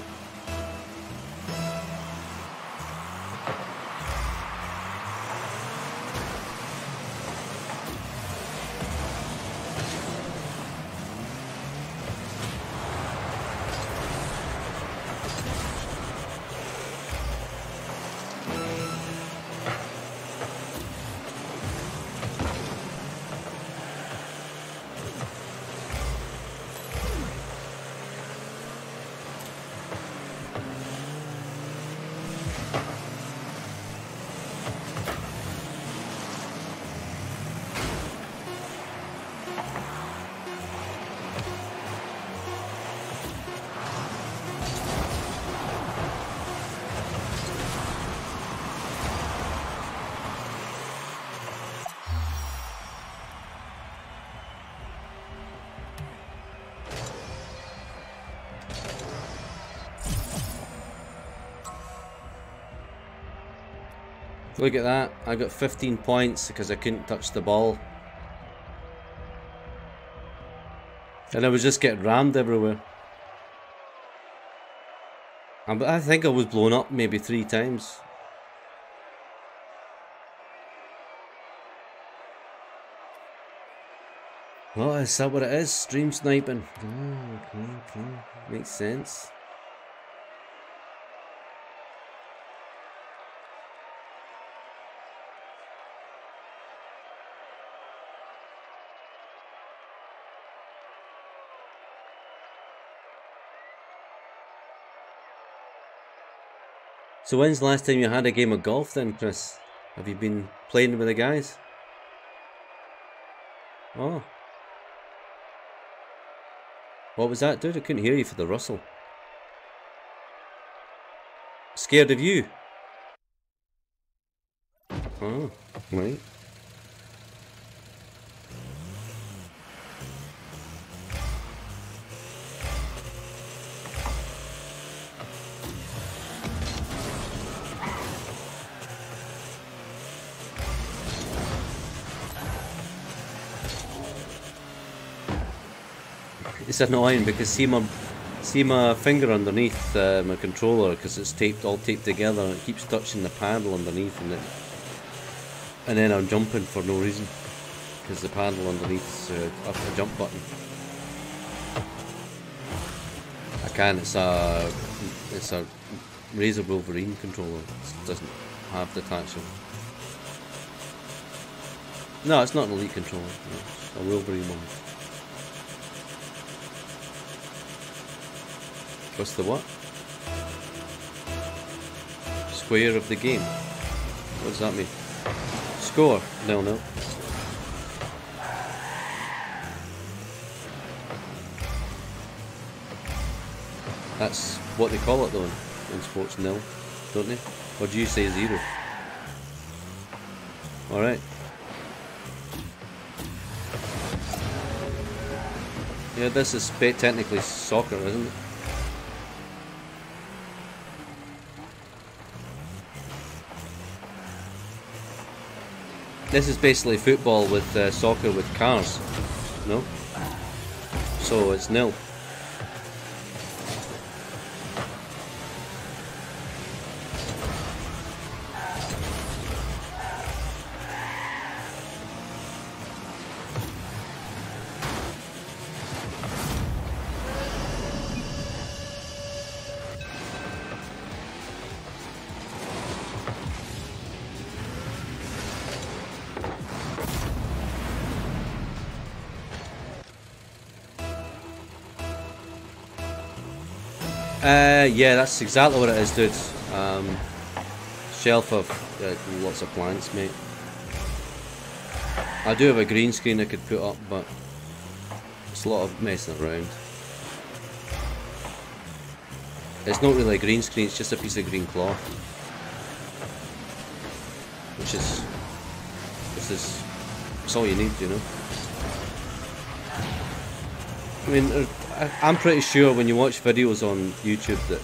Look at that. I got 15 points because I couldn't touch the ball. And I was just getting rammed everywhere. I think I was blown up maybe three times. Oh, is that what it is? Stream sniping. Oh, okay, okay. Makes sense. So when's the last time you had a game of golf then, Chris? Have you been playing with the guys? Oh. What was that, dude? I couldn't hear you for the rustle. Scared of you? Oh, right. It's annoying because see my see my finger underneath uh, my controller because it's taped all taped together and it keeps touching the paddle underneath and it and then I'm jumping for no reason because the paddle underneath is uh, up a jump button. I can. It's a it's a Razer Wolverine controller. It doesn't have the touch No, it's not an Elite controller. It's a Wolverine one. What's the what? Square of the game. What does that mean? Score. No, no. That's what they call it though in sports nil, don't they? Or do you say zero? Alright. Yeah, this is technically soccer, isn't it? This is basically football with uh, soccer with cars, no? So it's nil. Yeah, that's exactly what it is, dude. Um, shelf of uh, lots of plants, mate. I do have a green screen I could put up, but it's a lot of messing around. It's not really a green screen, it's just a piece of green cloth. Which is... This is... It's all you need, you know? I mean, I'm pretty sure when you watch videos on YouTube that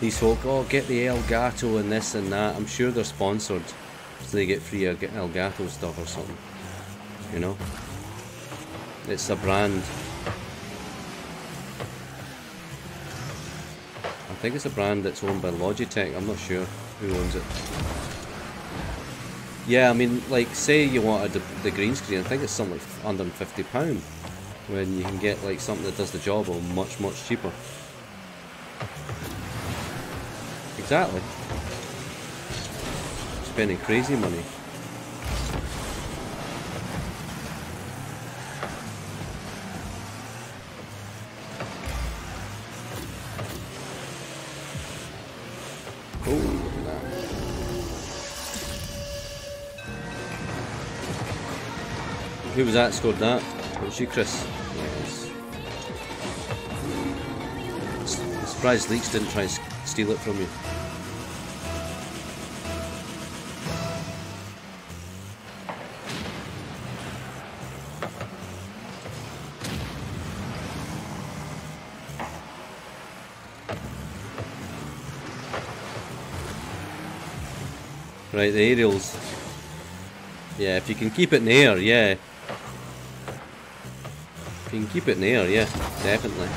these folk, oh, get the Elgato and this and that, I'm sure they're sponsored so they get free Elgato stuff or something. You know? It's a brand. I think it's a brand that's owned by Logitech, I'm not sure who owns it. Yeah, I mean, like, say you wanted the, the green screen, I think it's something like under £50 when you can get like something that does the job or much much cheaper. Exactly. Spending crazy money. Who was that scored that? You, Chris? I'm surprised Leech didn't try and steal it from you. Right, the aerials. Yeah, if you can keep it in the air, yeah. You can keep it in the air, yeah, definitely.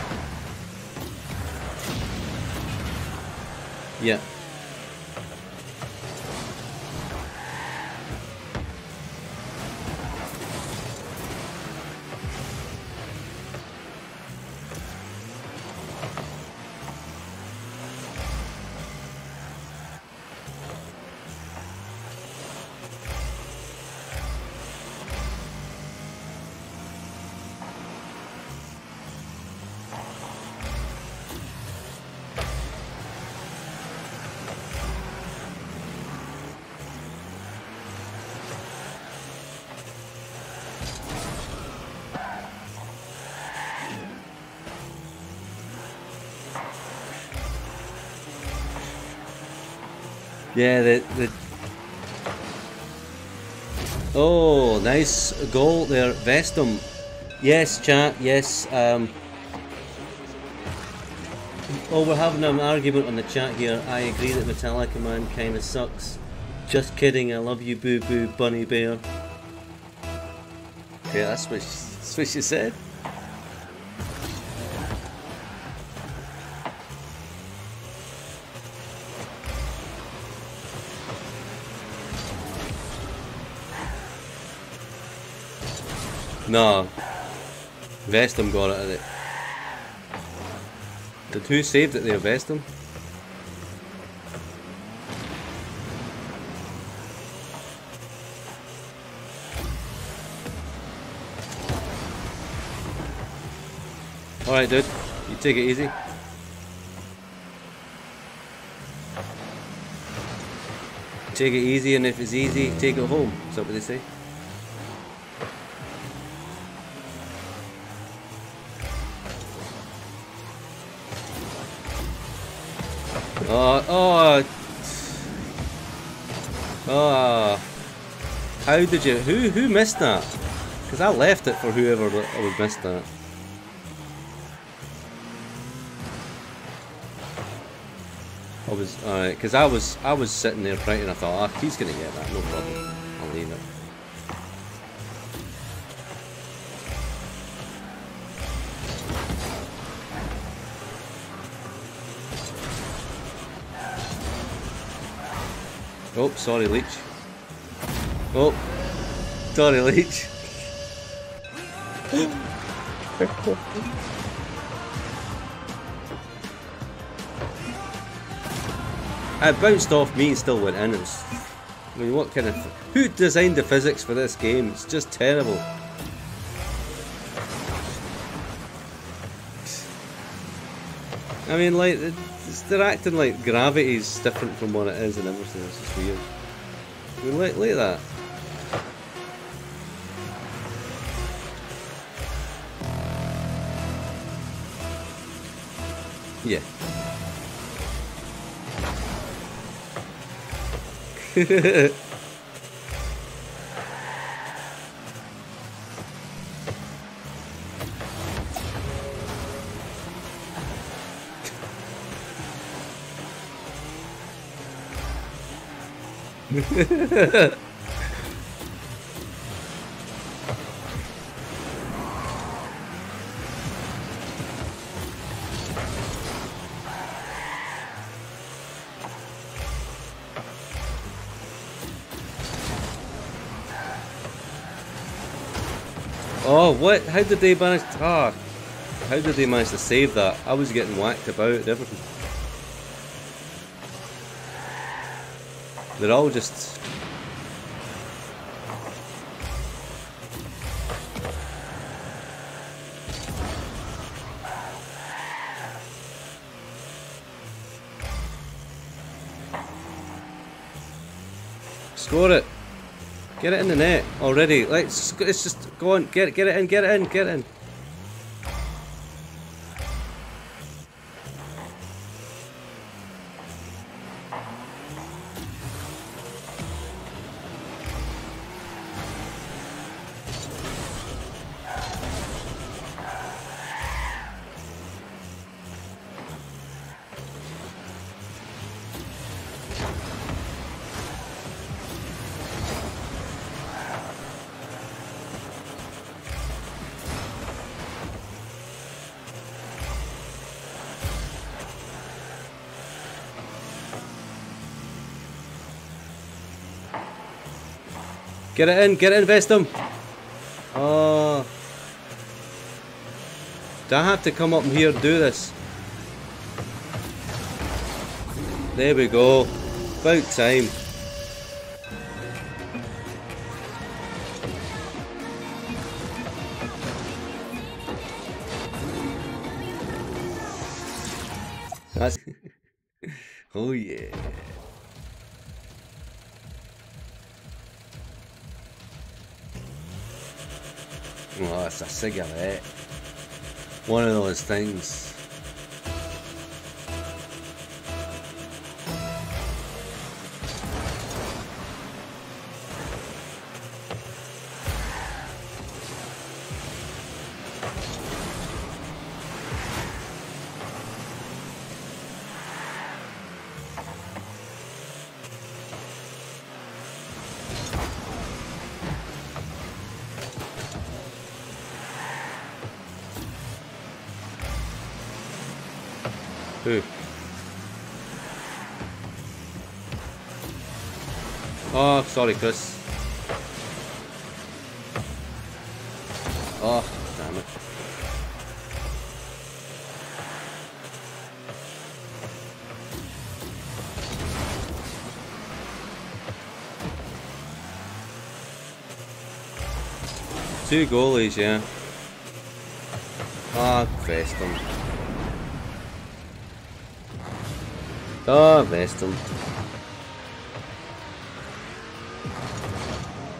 Yeah. Yeah, the, the Oh, nice goal there, Vestum. Yes, chat, yes. Um, oh, we're having an argument on the chat here. I agree that Metallica Man kinda sucks. Just kidding, I love you, boo boo, bunny bear. Yeah, that's what she, that's what she said. No. Vestum got it, it. The two saved it there, Vestum. Alright dude, you take it easy. Take it easy and if it's easy, take it home. Is that what they say? How did you, who, who missed that? Because I left it for whoever would missed that. I was, alright, because I was, I was sitting there right I thought, ah, he's gonna get that, no problem. I'll leave it. Oh, sorry, Leech. Oh, sorry, Leech. it bounced off me and still went in. It's, I mean, what kind of... Who designed the physics for this game? It's just terrible. I mean, like, they're acting like gravity's different from what it is and everything. It's just weird. I mean, look at that. Yeah. [laughs] what? How did they manage to... Ah, how did they manage to save that? I was getting whacked about and everything. They're all just... Score it. Get it in the net already. Let's, let's just go on. Get, get it in, get it get it in. Get it in, Vestum. Oh. Do I have to come up here and do this? There we go. About time. Oh, it's a cigarette. One of those things. Oh, sorry, Chris. Oh, damn it. Two goalies, yeah. Ah, oh, them. Ah, Oh, Vestal.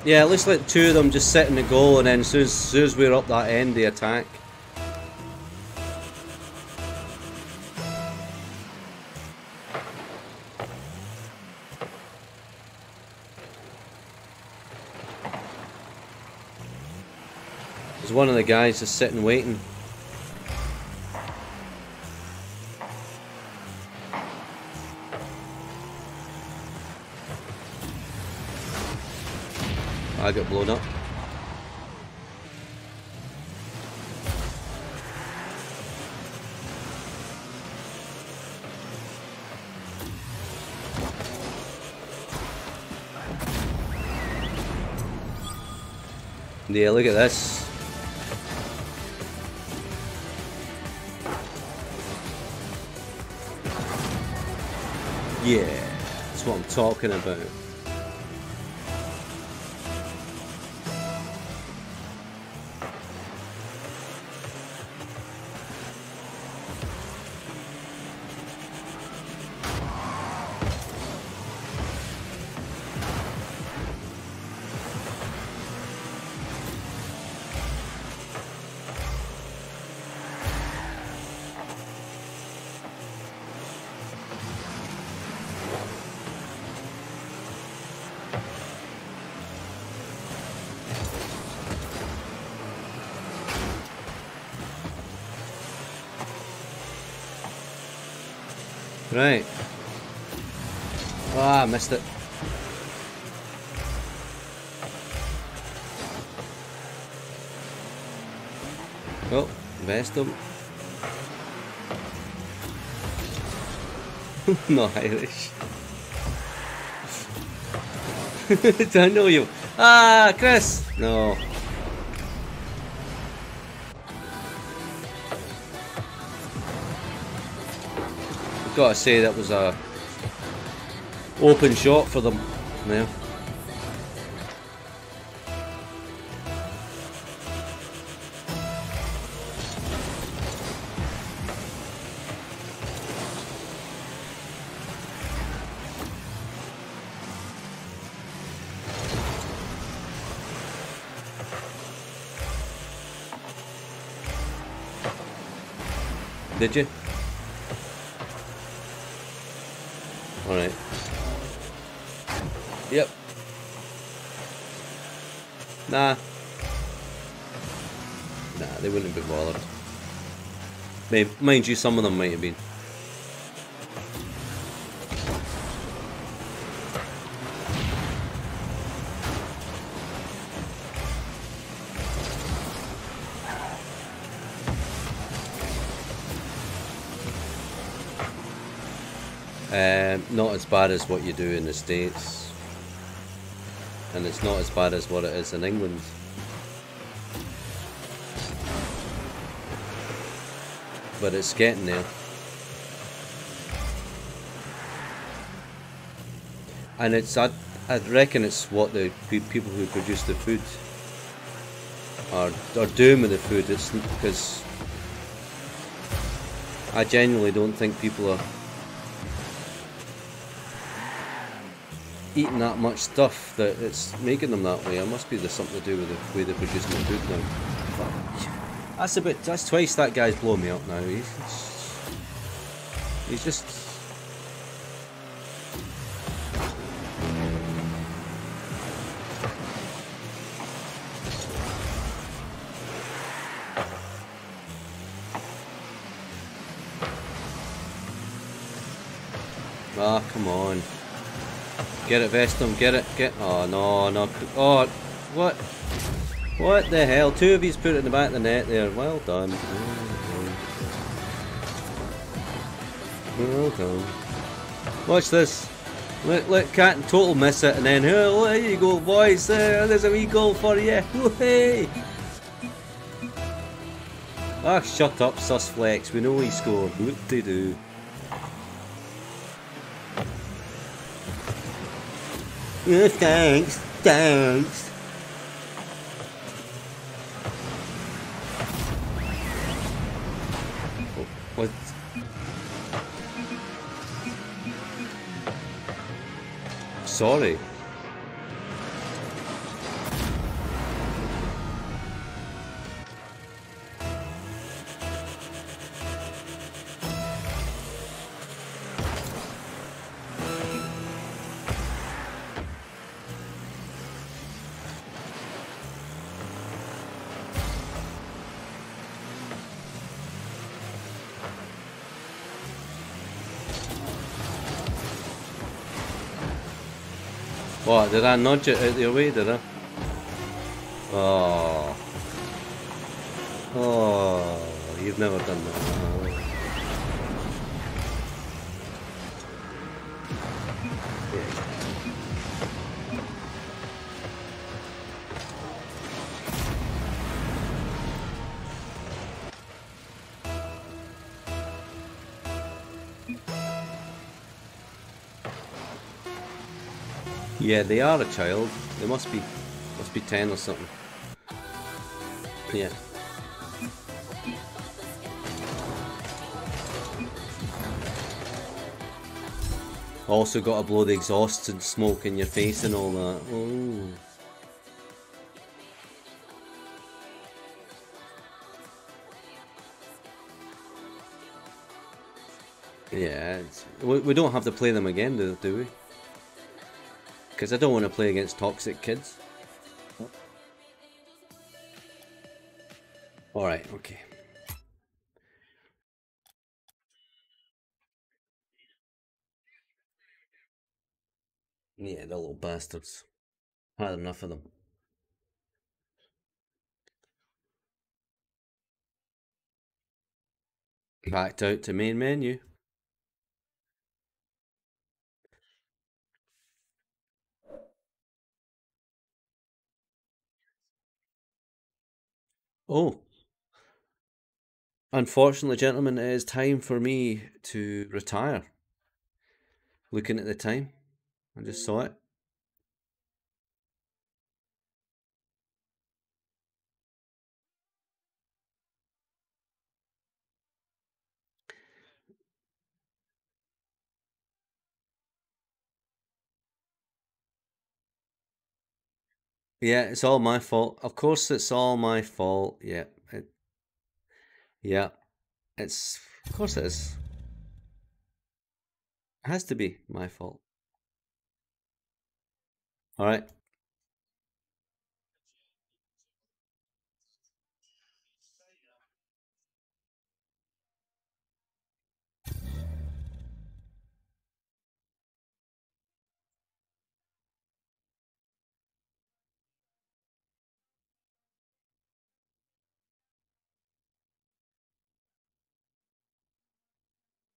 Yeah, let's let two of them just sit in the goal and then as soon as soon as we're up that end, they attack. There's one of the guys just sitting waiting. I got blown up. Yeah, look at this. Yeah, that's what I'm talking about. Missed it. Oh, vest them. Not Irish. [laughs] I know you? Ah, Chris! No. gotta say that was a open shot for them there. Maybe, mind you, some of them might have been. Um, not as bad as what you do in the States. and it's not as bad as what it is in England. But it's getting there. And it's, I, I reckon it's what the people who produce the food are, are doing with the food. It's because I genuinely don't think people are eating that much stuff that it's making them that way. It must be there's something to do with the way they're producing the food now. That's a bit. That's twice that guy's blowing me up now. He's, he's just. Ah, come on. Get it, Vestum, get it, get... Oh, no, no. Oh, what? What the hell? Two of you's put it in the back of the net there. Well done. Well done. Watch this. Look, look, Cat and Total miss it, and then, oh, there you go, boys. There, there's a wee goal for you. [laughs] Hey! Ah, shut up, Susflex. We know he scored. Whoop-de-doo. Yeah, thanks, thanks. Sorry. What, did I nudge it out your way, did I? Oh. Oh, you've never done Yeah, they are a child. They must be must be ten or something. Yeah. Also got to blow the exhaust and smoke in your face and all that. Oh. Yeah, we, we don't have to play them again, do, do we? Because I don't want to play against toxic kids. Alright, okay. Yeah, the little bastards. Had enough of them. Backed out to main menu. Oh. Unfortunately, gentlemen, it is time for me to retire. Looking at the time, I just saw it. Yeah, it's all my fault. Of course, it's all my fault. Yeah, it, yeah, it's of course it is. It has to be my fault. All right.